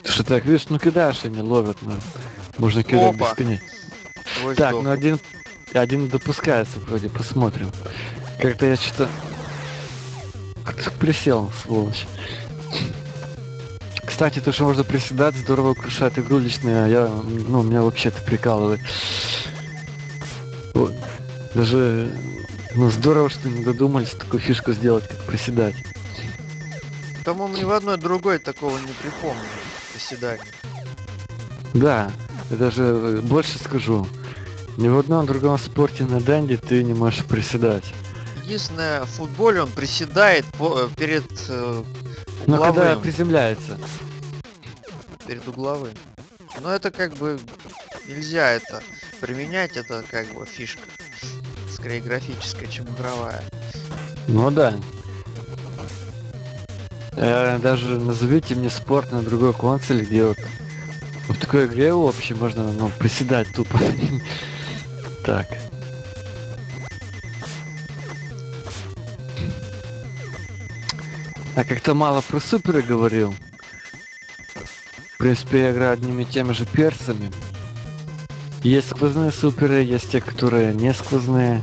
Потому что так, видишь, ну кидаешь, они ловят, ну, можно кидать Опа. бесконечно. Твой Так, сдох. ну один, один допускается вроде, посмотрим. Как-то я что-то присел, сволочь. Кстати, то, что можно приседать, здорово украшает игру лично. Я, ну, меня вообще это прикалывает. Вот. Даже, ну, здорово, что не додумались такую фишку сделать, как приседать. По-моему, ни в одной другой такого не припомню. Приседаний. Да, я даже э, больше скажу. Ни в одном другом спорте на денде ты не можешь приседать. Единственное, в футболе он приседает по- э, перед э, Но когда угловым. приземляется. перед угловым. Но это как бы нельзя это применять, это как бы фишка. Скорее графическая, чем игровая. Ну да. Э, даже назовите мне спорт на другой консоли, где вот в такой игре вообще можно ну, приседать тупо. Так. А как-то мало про суперы говорил. В принципе, я играю одними и теми же перцами. Есть сквозные суперы, есть те, которые не сквозные.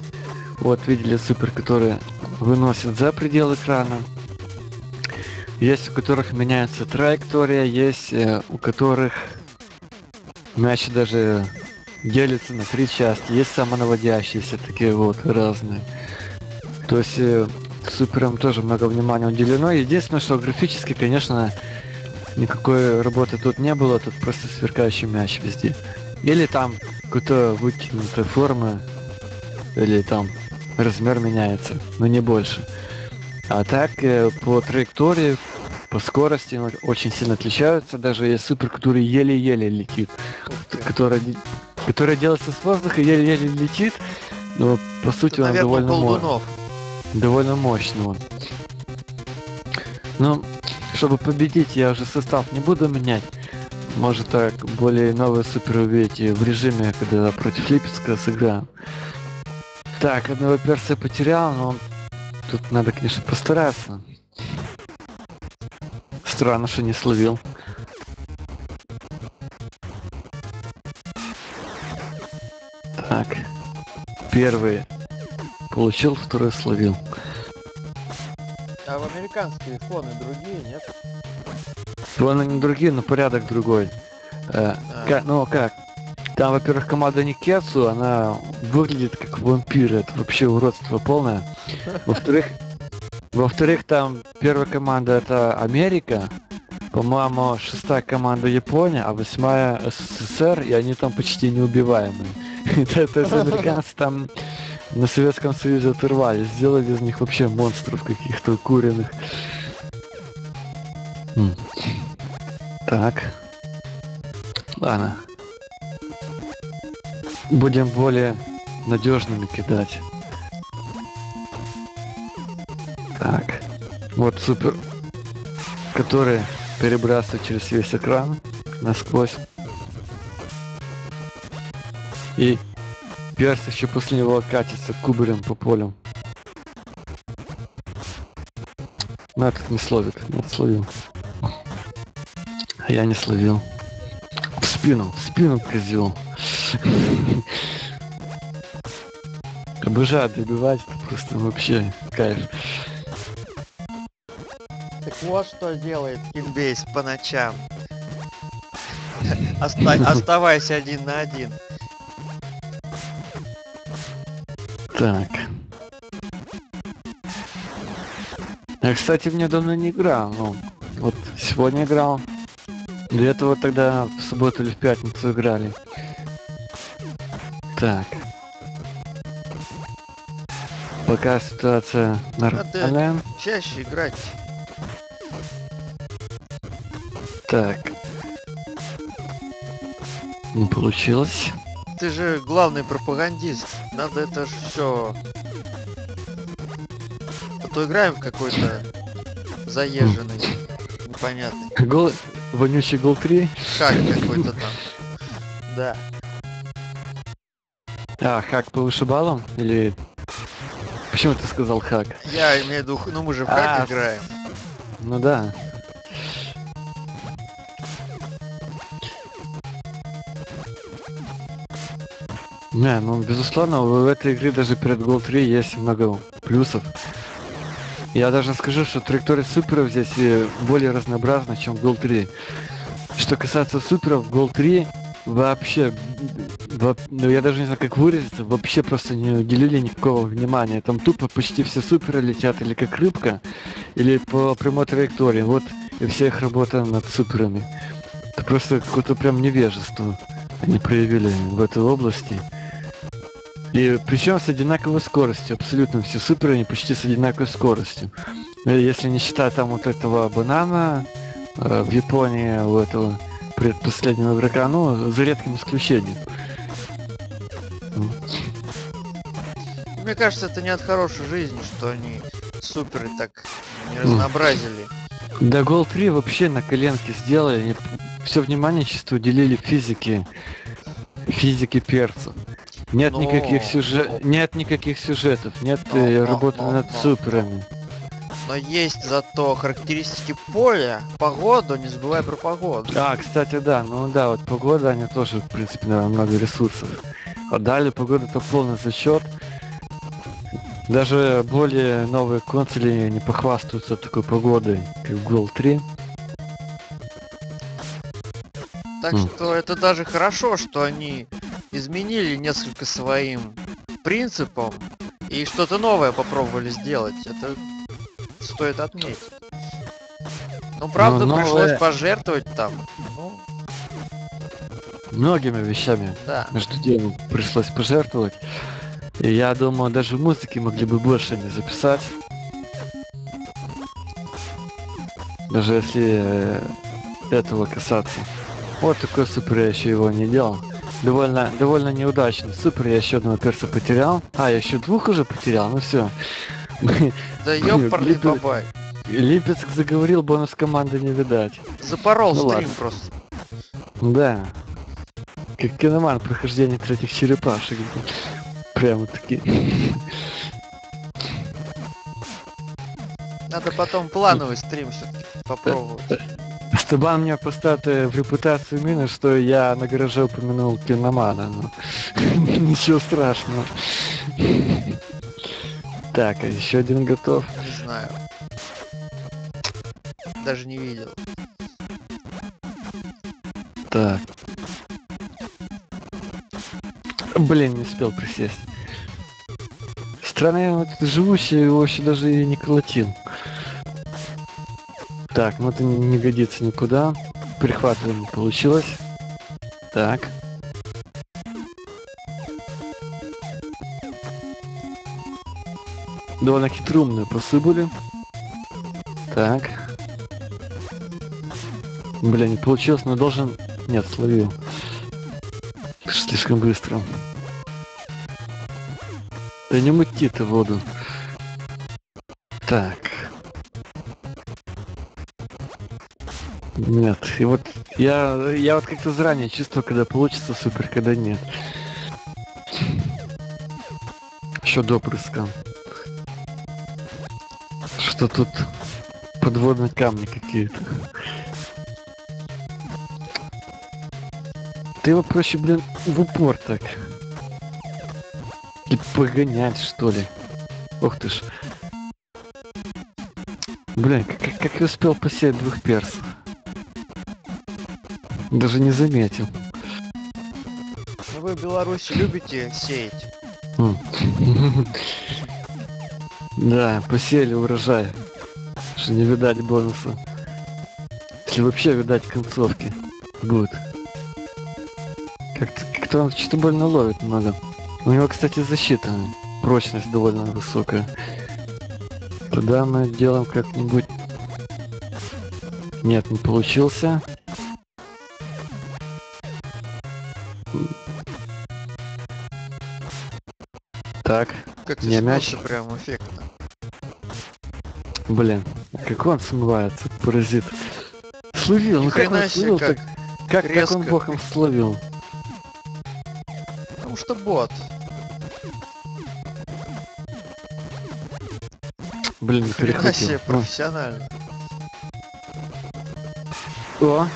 Вот видели супер, которые выносят за пределы экрана. Есть у которых меняется траектория, есть э, у которых мяч даже делится на три части. Есть самонаводящиеся такие вот разные. То есть э, суперам тоже много внимания уделено. Единственное, что графически, конечно, никакой работы тут не было, тут просто сверкающий мяч везде. Или там какая-то вытянутая форма, или там размер меняется, но не больше. А так э, по траектории, по скорости очень сильно отличаются. Даже есть супер, который еле-еле летит, ты. который, который делается с воздуха, еле-еле летит, но по сути Это, он наверное, довольно, мо- Болдунов. довольно мощный. он. Ну, чтобы победить, я уже состав не буду менять. Может так более новые супер увидите в режиме, когда против Липецка сыграем. Так, одного перса я потерял, но тут надо, конечно, постараться. Странно, что не словил. Так. Первый получил, второй словил. А в американские фоны другие, нет? Вон они другие, но порядок другой. Э, А, ка- ну как? Там, во-первых, команда Никетсу, она выглядит как вампир, это вообще уродство полное. Во-вторых, во-вторых, там первая команда это Америка, по-моему, шестая команда Япония, а восьмая СССР, и они там почти неубиваемые. То есть американцы там на Советском Союзе оторвались, сделали из них вообще монстров каких-то куриных. Так. Ладно. Будем более надежными кидать. Так. Вот супер. Которые перебрасывают через весь экран насквозь. И перс еще после него катится кубарем по полю. Но этот не словит, не словил. Я не словил. В спину, в спину козел. Обожаю добивать, просто вообще кайф. Так вот что делает Кинбейс по ночам. Оста- Оставайся один на один. Так. Я, кстати, мне давно не играл. Ну, вот сегодня играл. До этого тогда в субботу или в пятницу играли. Так. Пока ситуация нормальная. Чаще играть. Так. Не получилось. Ты же главный пропагандист. Надо это все. А то играем в какой-то заезженный, непонятный. Гол... вонючий гол 3. Хак какой-то там. Да. А, хак по вышибалам? Или... Почему ты сказал хак? Я имею в виду, ну мы же в хак А, играем. Ну да. Не, ну безусловно, в этой игре даже перед Гол 3 есть много плюсов. Я даже скажу, что траектория суперов здесь э, более разнообразна, чем в Гол 3. Что касается суперов, в Гол 3 вообще, во- ну я даже не знаю, как выразиться, вообще просто не уделили никакого внимания. Там тупо почти все суперы летят или как рыбка, или по прямой траектории. Вот и вся их работа над суперами. Это просто какое-то прям невежество они проявили в этой области. И причем с одинаковой скоростью, абсолютно все суперы они почти с одинаковой скоростью. Э, Если не считать там вот этого банана э, в Японии, у этого предпоследнего игрока, ну, за редким исключением. Мне кажется, это не от хорошей жизни, что они суперы так не разнообразили. Да, гол 3 вообще на коленке сделали. Все внимание чисто уделили физике. Физике перца. Нет Но- никаких сюжет, нет никаких сюжетов, нет Но- э, но- работы но- над но- суперами. Но есть зато характеристики поля, погоду, не забывай про погоду. А, кстати, да, ну да, вот погода, они тоже, в принципе, наверное, много ресурсов. Отдали погоду-то полный зачет. Даже более новые консоли не похвастаются такой погодой, как в Гол 3. Так М. что это даже хорошо, что они изменили несколько своим принципам и что-то новое попробовали сделать. Это стоит отметить. Ну, правда, Ну, пришлось новое- пожертвовать там. Ну, Многими вещами да. между делом пришлось пожертвовать. И я думаю, даже музыки могли бы больше не записать. Даже если э, этого касаться. Вот такой супер я еще его не делал. Довольно, довольно неудачный. Супер я еще одного перса потерял. А, я еще двух уже потерял, ну все. Да ёпарный Либо- бабай. Липецк заговорил, бонус команды не видать. Запорол Ну стрим ладно. просто. Да. Как киноман прохождение третьих черепашек. Прямо таки. Надо потом плановый стрим все-таки попробовать. Стебан мне поставит э, в репутацию минус, что я на гараже упомянул киномана. но Ничего страшного. Так, а еще один готов. Не знаю. Даже не видел. Так. Блин, не успел присесть. Странно, вот живущий его еще даже и не колотил. Так, ну это не не годится никуда. Прихватываем получилось. Так. Довольно хитрумные пасы были. Так. Бля, не получилось, но должен... Нет, словил. Слишком быстро. Да не мути ты воду. Так. Нет, и вот я, я вот как-то заранее чувствую, когда получится супер, когда нет. Еще до прыска. Что тут подводные камни какие-то. Ты его проще, блин, в упор так. И погонять, что ли. Ох ты ж. Блин, как, как- я успел посеять двух персов? Даже не заметил. Ну вы в Беларуси любите сеять? Да, посеяли урожай. Что не видать бонуса. Если вообще видать концовки будет. Как-то как он что-то больно ловит много. У него, кстати, защита. Прочность довольно высокая. Тогда мы делаем как-нибудь... Нет, не получился. Так, Как Не, мяч. прям эффектно. блин, как он смывается, паразит. Словил, ну как он словил, как как, как, как резко. он боком словил. Потому что бот. Блин, перехватил. Ну, профессионально. О,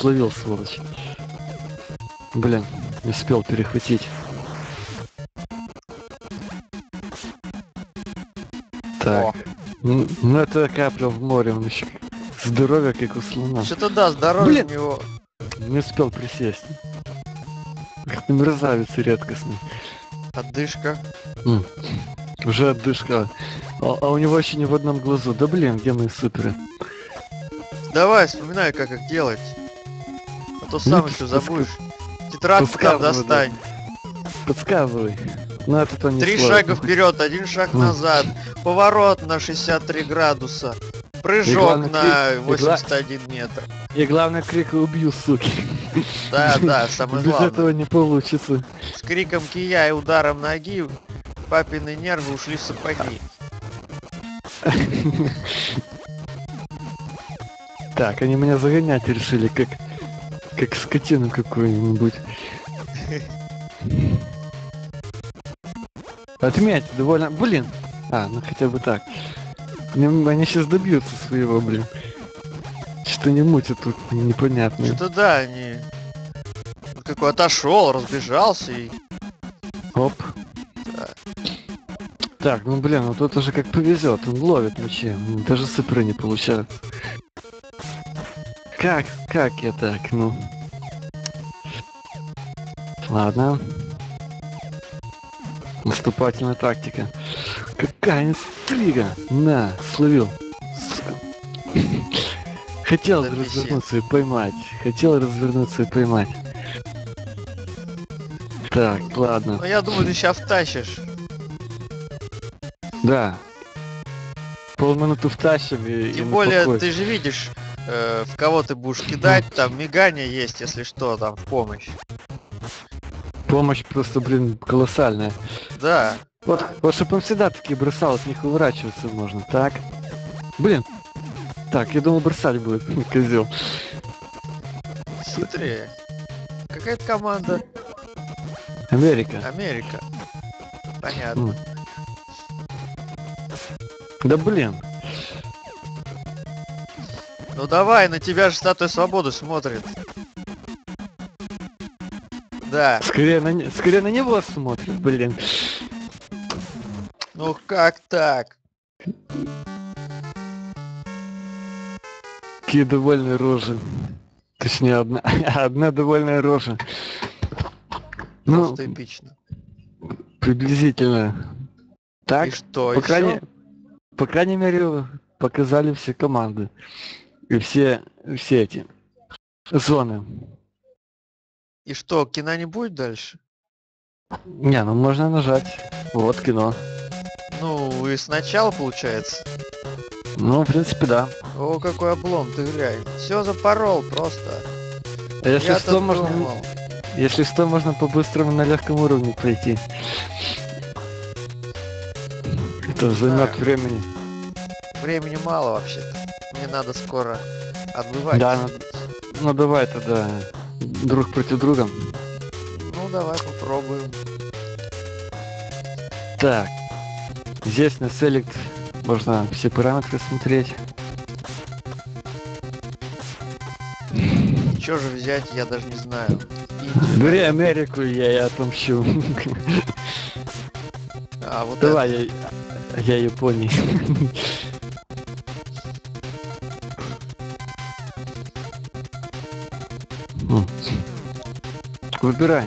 словил, сволочь. Блин, не успел перехватить. Ну, ну это капля в море, он еще здоровье, как у слона. Что-то да, здоровье Блин. у него. Не успел присесть. Как мерзавец редкостный. Отдышка. Уже отдышка. А, а у него еще не в одном глазу. Да блин, где мои суперы? Давай, вспоминай, как их делать. А то сам Ну, еще забудешь. Тетрадку там да. достань. Подсказывай. Ну это то не Три сложно. шага вперед, один шаг назад. Поворот на 63 градуса. И Прыжок на крик- и гла- 81 метр. И главное крик убью, суки. Да, да, самое Без главное. этого не получится. С криком кия и ударом ноги папины нервы ушли в сапоги. Так, они меня загонять решили, как как скотину какую-нибудь. Отметь, довольно... Блин! А, ну хотя бы так. Они, они сейчас добьются своего, блин. Что не мутят тут непонятно. Что-то да, они... Какой отошел, разбежался и... Оп. Да. Так, ну блин, ну тут уже как повезет, он ловит мячи, даже сыпры не получают. Как, как я так, ну? Ладно. Наступательная тактика. Интрига! На, словил. Сука. Хотел бесед. развернуться и поймать. Хотел развернуться и поймать. Так, ладно. Ну я думаю, ты сейчас втащишь. Да. Полминуты втащим и, и Тем на более, ты же видишь, э, в кого ты будешь кидать, там мигание есть, если что, там в помощь. Помощь просто, блин, колоссальная. Да. Вот, вот чтобы он всегда такие бросал, от них уворачиваться можно. Так. Блин. Так, я думал бросать будет, козел. Хитрее. Какая-то команда. Америка. Америка. Понятно. Да блин. Ну давай, на тебя же статуя свободы смотрит. Да. Скорее на, скорее на него смотрит, блин. Ну как так? Какие довольные рожи. Точнее, одна, одна довольная рожа. Ну, Просто эпично. приблизительно. Так, И что, по и крайней, по крайней мере, показали все команды. И все, все эти зоны. И что, кино не будет дальше? Не, ну можно нажать. Вот кино. Ну, и сначала получается. Ну, в принципе, да. О, какой облом, ты глянь. Все запорол просто. А если Я-то что, можно, думал. если что, можно по-быстрому на легком уровне пройти. Это займет времени. Времени мало вообще-то. Мне надо скоро отбывать. Да, ну, ну давай тогда друг против друга. Ну давай попробуем. Так. Здесь на Select можно все параметры смотреть. Что же взять, я даже не знаю. Бери. Америку, я, я отомщу. А, вот Давай, я, я Японии. М. Выбирай.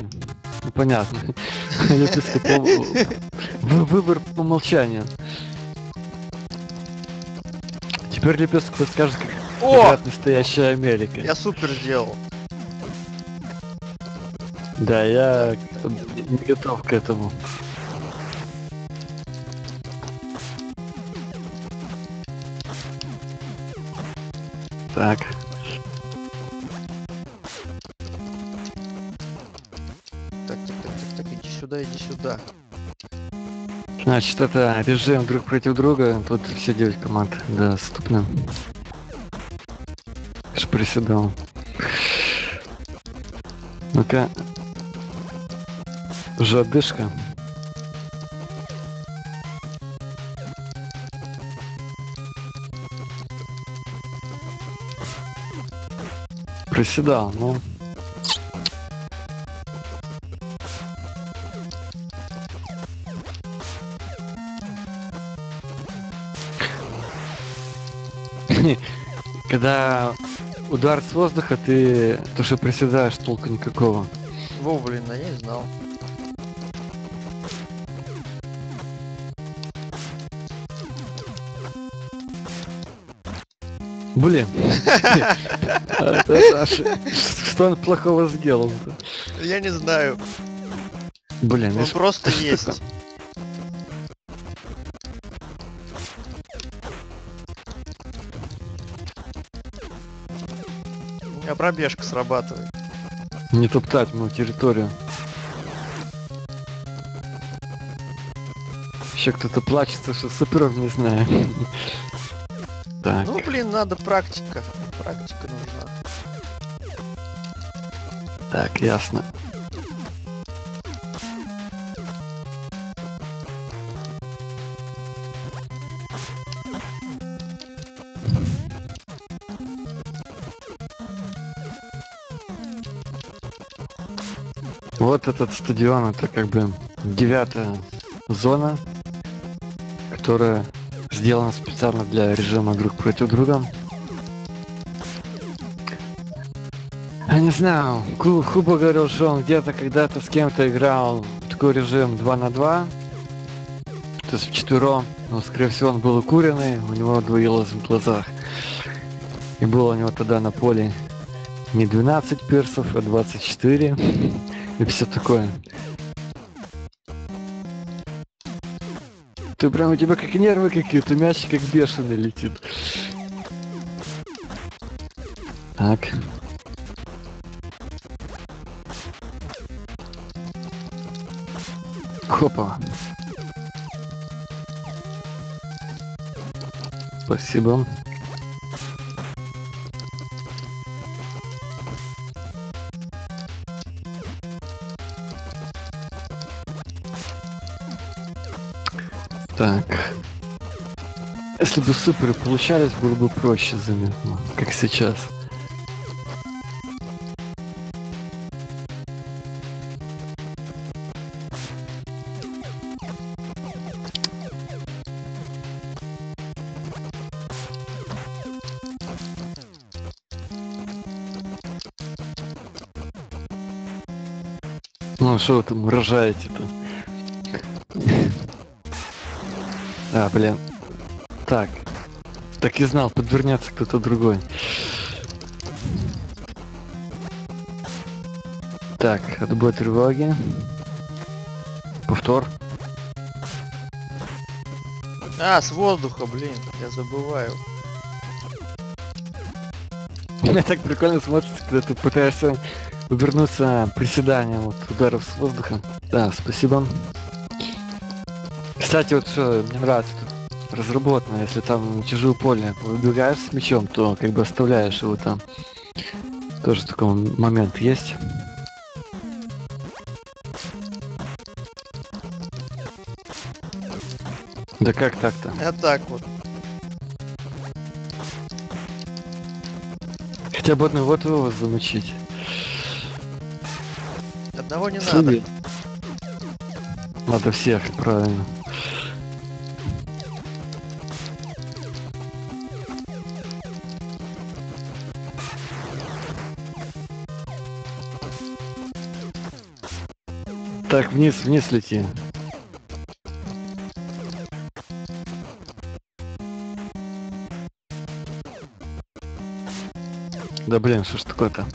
Ну, Понятно. Вы- Выбор по умолчанию. Теперь лепесток подскажет, как. О! играет настоящая Америка. Я супер сделал. Да, я не готов к этому. Так, Значит, это режим друг против друга. Тут все 9 команд доступны. Аж приседал. Ну-ка. Жадышка. Приседал, ну. Когда удар с воздуха, ты то, что приседаешь, толка никакого. Во, блин, я не знал. Блин. Что он плохого сделал? Я не знаю. Блин, Он просто есть. Пробежка срабатывает. не топтать мою территорию. Еще кто-то плачется, что суперов не знаю. Так, Ну, блин, надо практика. Практика нужна. так, ясно. Вот этот стадион, это как бы девятая зона, которая сделана специально для режима друг против друга. Я не знаю, Хуба говорил, что он где-то когда-то с кем-то играл такой режим 2 на 2, то есть вчетвером, но скорее всего он был укуренный, у него двоилось в глазах. И было у него тогда на поле не 12 персов, а 24 и все такое. Ты прям у тебя как нервы какие-то, мяч как бешеный летит. Так. Хопа. Спасибо. Если бы суперы получались, было бы проще заметно, как сейчас. Ну, что вы там рожаете-то? А, блин. Так. Так и знал, подвернется кто-то другой. Так, отбой тревоги. Повтор. А, с воздуха, блин, я забываю. Мне так прикольно смотрится, когда ты пытаешься увернуться приседанием от ударов с воздуха. Да, спасибо. Кстати, вот что мне нравится разработано, если там чужое поле выбегаешь с мячом, то как бы оставляешь его там. Тоже такой момент есть. Да как так-то? А так вот. Хотя бы одного твоего замочить. Одного не надо. Судьи. Надо всех, правильно. Так, вниз, вниз лети. Да блин, что ж такое-то?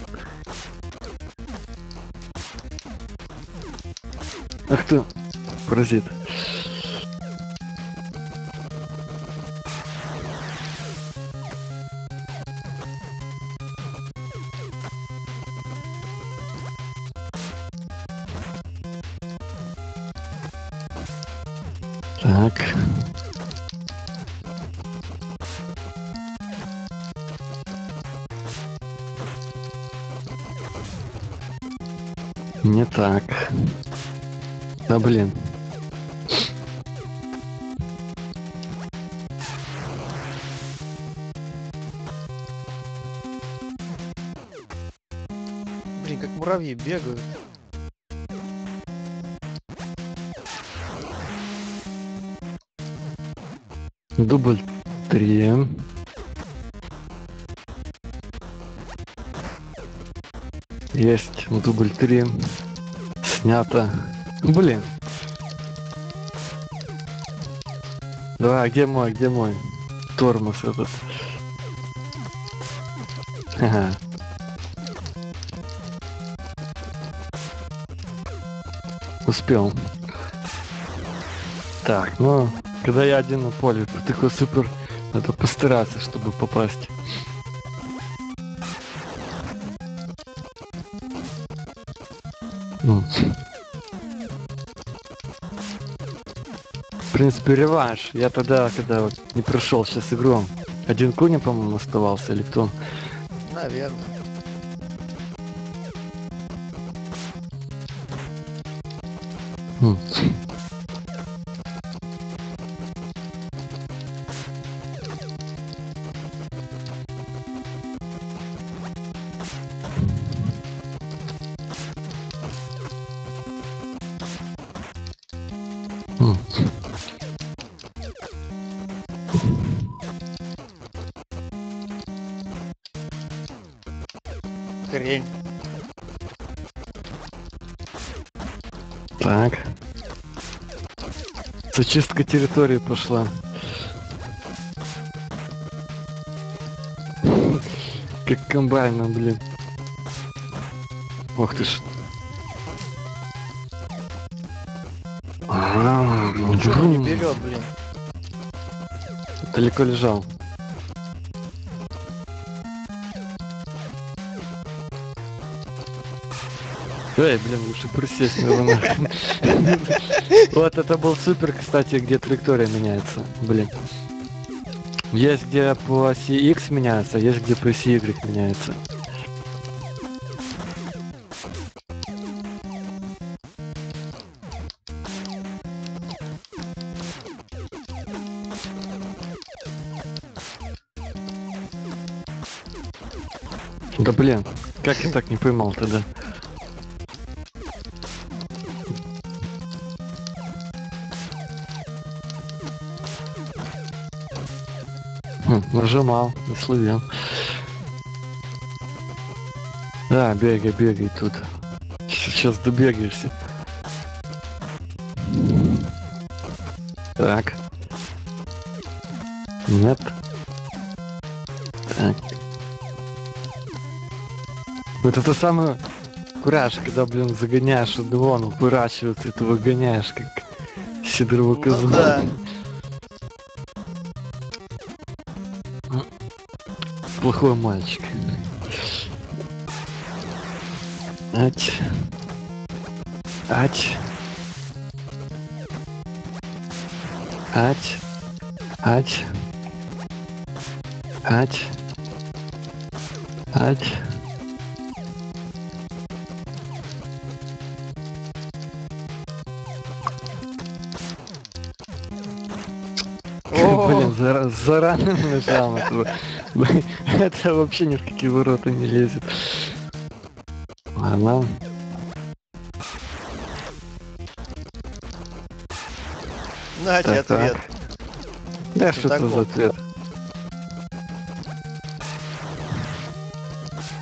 Ах ты, паразит. 3 снято. Блин. Давай, где мой, где мой? Тормоз этот. Успел. Так, ну, когда я один на поле, такой супер, надо постараться, чтобы попасть. Принципе, реванш. Я тогда, когда вот не прошел сейчас игру, один Куни, по-моему, оставался, или кто? Наверное. Хм. Зачистка территории пошла. Как комбайна, блин. Ох ты ж. Ничего не берет, блин. Далеко лежал. Эй, блин, лучше присесть на. Вот это был супер, кстати, где траектория меняется. Блин. Есть где по оси X меняется, а есть где по оси Y меняется. Да блин, как я так не поймал тогда? Нажимал, не словил. Да, бегай, бегай тут. Сейчас добегаешься. Так. Нет. Так. Вот это самый кураж, когда, блин, загоняешь одного, он упырачивается, и ты выгоняешь, как сидорову Ну козу. да. Плохой мальчик. Ать. Ать. Ать. Ать. Ать. Ать. Блин, зара- заранее нажал. Это, вообще ни в какие ворота не лезет. Ладно. так. ответ. Да, что это за ответ?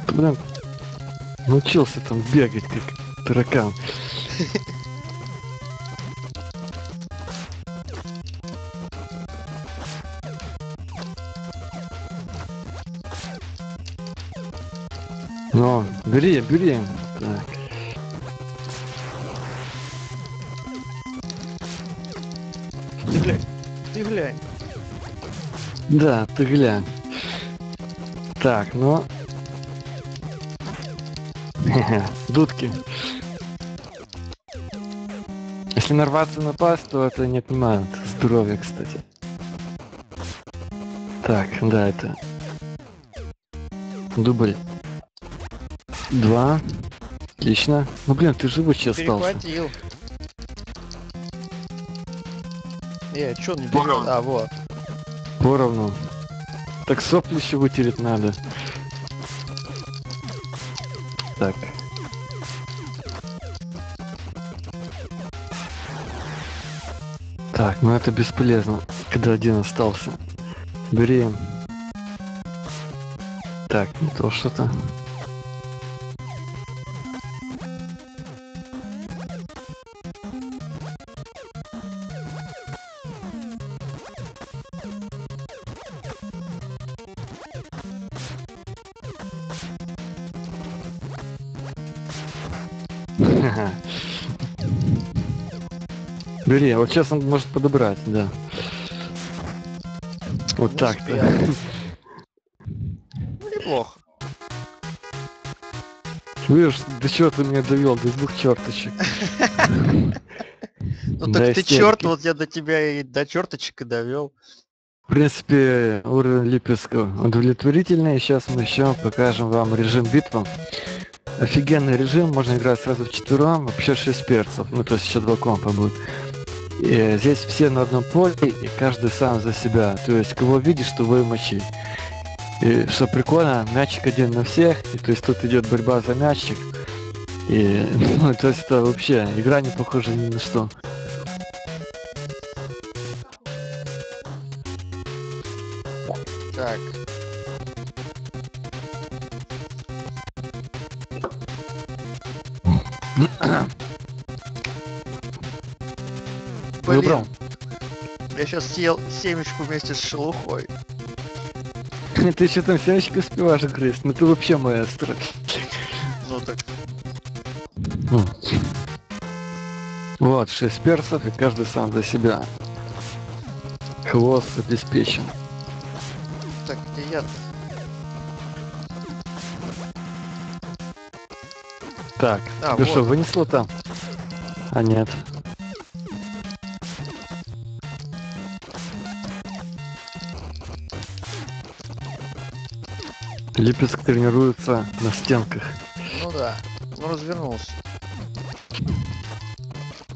Блин, научился там бегать, как таракан. бери, бери. Так. Ты глянь. Ты глянь. Да, ты глянь. Так, ну... Дудки. Если нарваться на пас, то это не отнимает здоровья, кстати. Так, да, это... Дубль. Два. Отлично. Ну блин, ты живучий остался. Перехватил. Э, чё он не Понял. берет? А, вот. Поровну. Так сопли еще вытереть надо. Так. Так, ну это бесполезно, когда один остался. Бери. Так, не то что-то. Бери, а вот сейчас он может подобрать, да. Вот так-то. Ну, неплохо. Видишь, до чего ты меня довел, до двух черточек. Ну так ты черт, вот я до тебя и до черточек и довел. В принципе, уровень Липецкого удовлетворительный. Сейчас мы еще покажем вам режим битвы. Офигенный режим, можно играть сразу в четвером, вообще 6 перцев, ну то есть еще два компа будет. И здесь все на одном поле, и каждый сам за себя. То есть кого видишь, того и мочи. И что прикольно, мячик один на всех, и то есть тут идет борьба за мячик. И, ну, то есть это вообще, игра не похожа ни на что. Я сейчас съел семечку вместе с шелухой. Ты что там семечки успеваешь грызть? Ну ты вообще маэстро. Ну так, Ну. Вот, шесть перцев, и каждый сам за себя. Хвост обеспечен. так, где я? Так, А, ты вот. что, вынесло там? А нет. Липецк тренируется на стенках. Ну да, ну развернулся.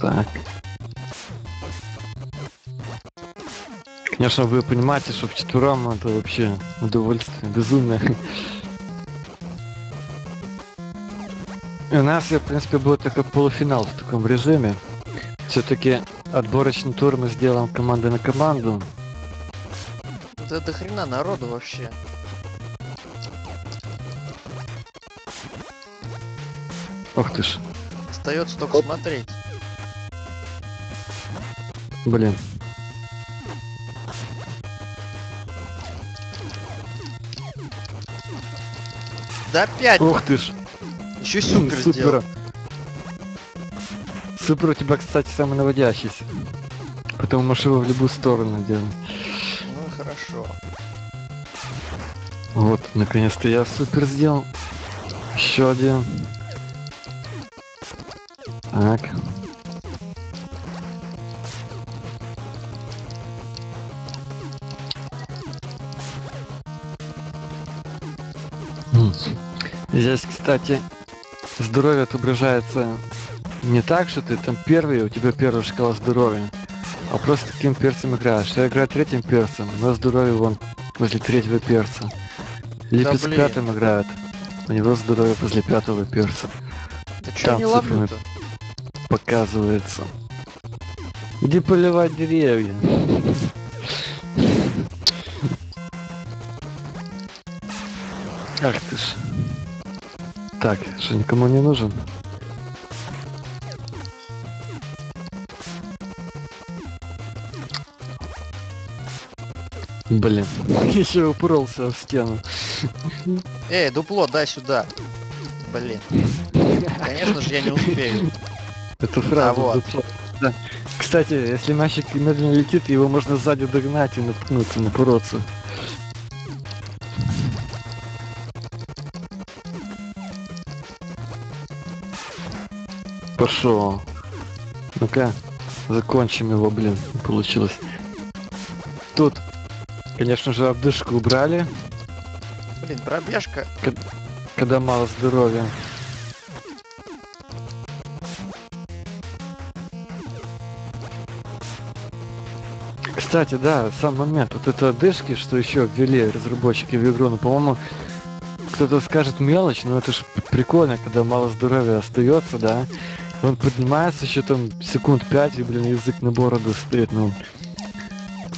Так. Конечно, вы понимаете, что вчетвером это вообще удовольствие, безумное. И у нас, в принципе, будет такой полуфинал в таком режиме. Все-таки отборочный тур мы сделаем команда на команду. Да до хрена народу вообще. Ох ты ж, Остается только смотреть. блин. Да пять! Ух ты ж, Еще супер супер. сделал. Супер у тебя, кстати, самый наводящийся. Потому можешь его в любую сторону делать. Ну хорошо. Вот, наконец-то я супер сделал. Еще один. Так. Здесь, кстати, здоровье отображается не так, что ты там первый, у тебя первая шкала здоровья, а просто каким перцем играешь. Я играю третьим перцем, но здоровье вон возле третьего перца. Липец блин. пятым играет. У него здоровье возле пятого перца. Да что не ловлю-то? Показывается. Иди поливать деревья. Ах ты ж. Так, что никому не нужен? Блин, еще упоролся в стену. Эй, дупло, дай сюда. Блин. Конечно же я не успею. Это фраза. вот. дупло. Да. Кстати, если мальчик медленно летит, его можно сзади догнать и наткнуться, напороться. Пошел. Ну-ка, закончим его, блин, получилось. Тут, конечно же, обдышку убрали, Блин, пробежка. когда мало здоровья. Кстати, да, сам момент. Вот это дышки, что еще ввели разработчики в игру, ну, по-моему, кто-то скажет мелочь, но это же прикольно, когда мало здоровья остается, да. Он поднимается еще там секунд 5, и, блин, язык на бороду стоит, ну.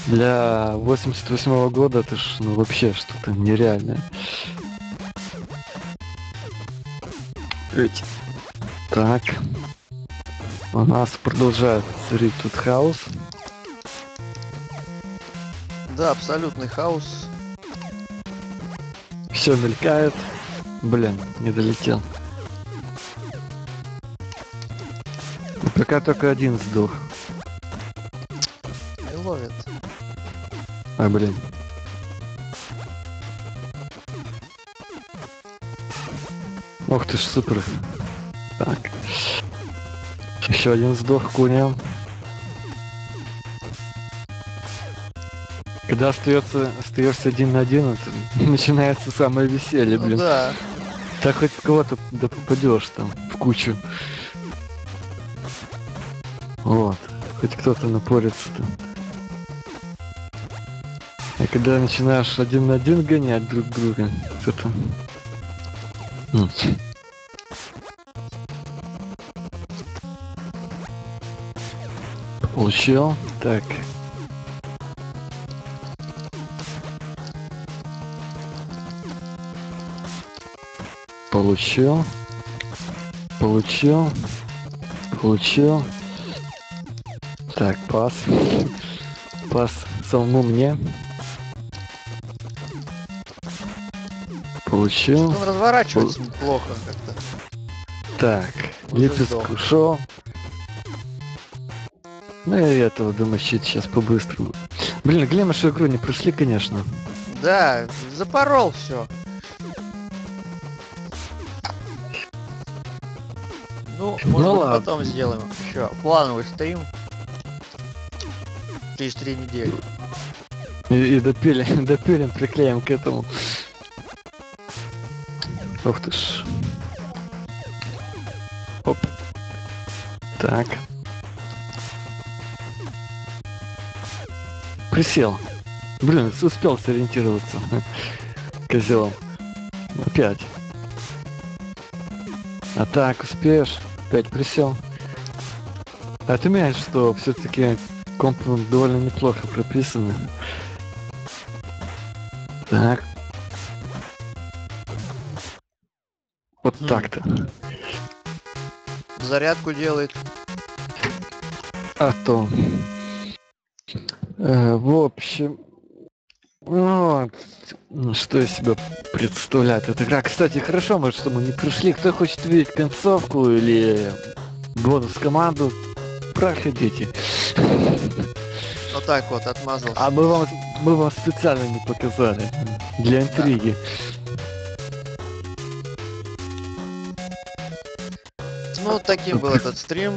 Для 88 -го года это ж, ну, вообще что-то нереальное. Ведь. Так. У нас продолжает царить тут хаос. Да, абсолютный хаос. Все мелькает. Блин, не долетел. Пока только один сдох. И ловит. А, блин. Ох ты ж, супер. Так. Еще один сдох куня. Когда остается, остаешься один на один, начинается самое веселье, Ну блин. да. Так хоть кого-то да попадешь там в кучу. Вот. Хоть кто-то напорится там. А когда начинаешь один на один гонять друг друга, то там... М. Получил. Так. Получил. Получил. Получил. Так, пас. Пас самому мне. Получил. Он разворачивается плохо как-то. Так, Липецк ушел. Ну и этого, думаю, щит сейчас по-быстрому. Блин, Глемышу игру не прошли, конечно. Да, запорол все. Ну, Ну может быть, ладно. потом сделаем. Еще плановый стрим. Через три недели. И, и допилим, допилим, приклеим к этому. Ух ты ж. Оп. Так. Присел. Блин, успел сориентироваться. Козел. Опять. А так, успеешь? Опять присел. А ты понимаешь, что все-таки комп довольно неплохо прописаны. Так. Вот Хм. так-то. Зарядку делает. А то. Э, в общем. Вот. Ну, Что из себя представляет эта игра? Кстати, хорошо, может, что мы не пришли. Кто хочет видеть концовку или бонус команду, проходите. Вот так вот отмазался. А мы вам, мы вам специально не показали. Для интриги. Ну, вот таким был этот стрим.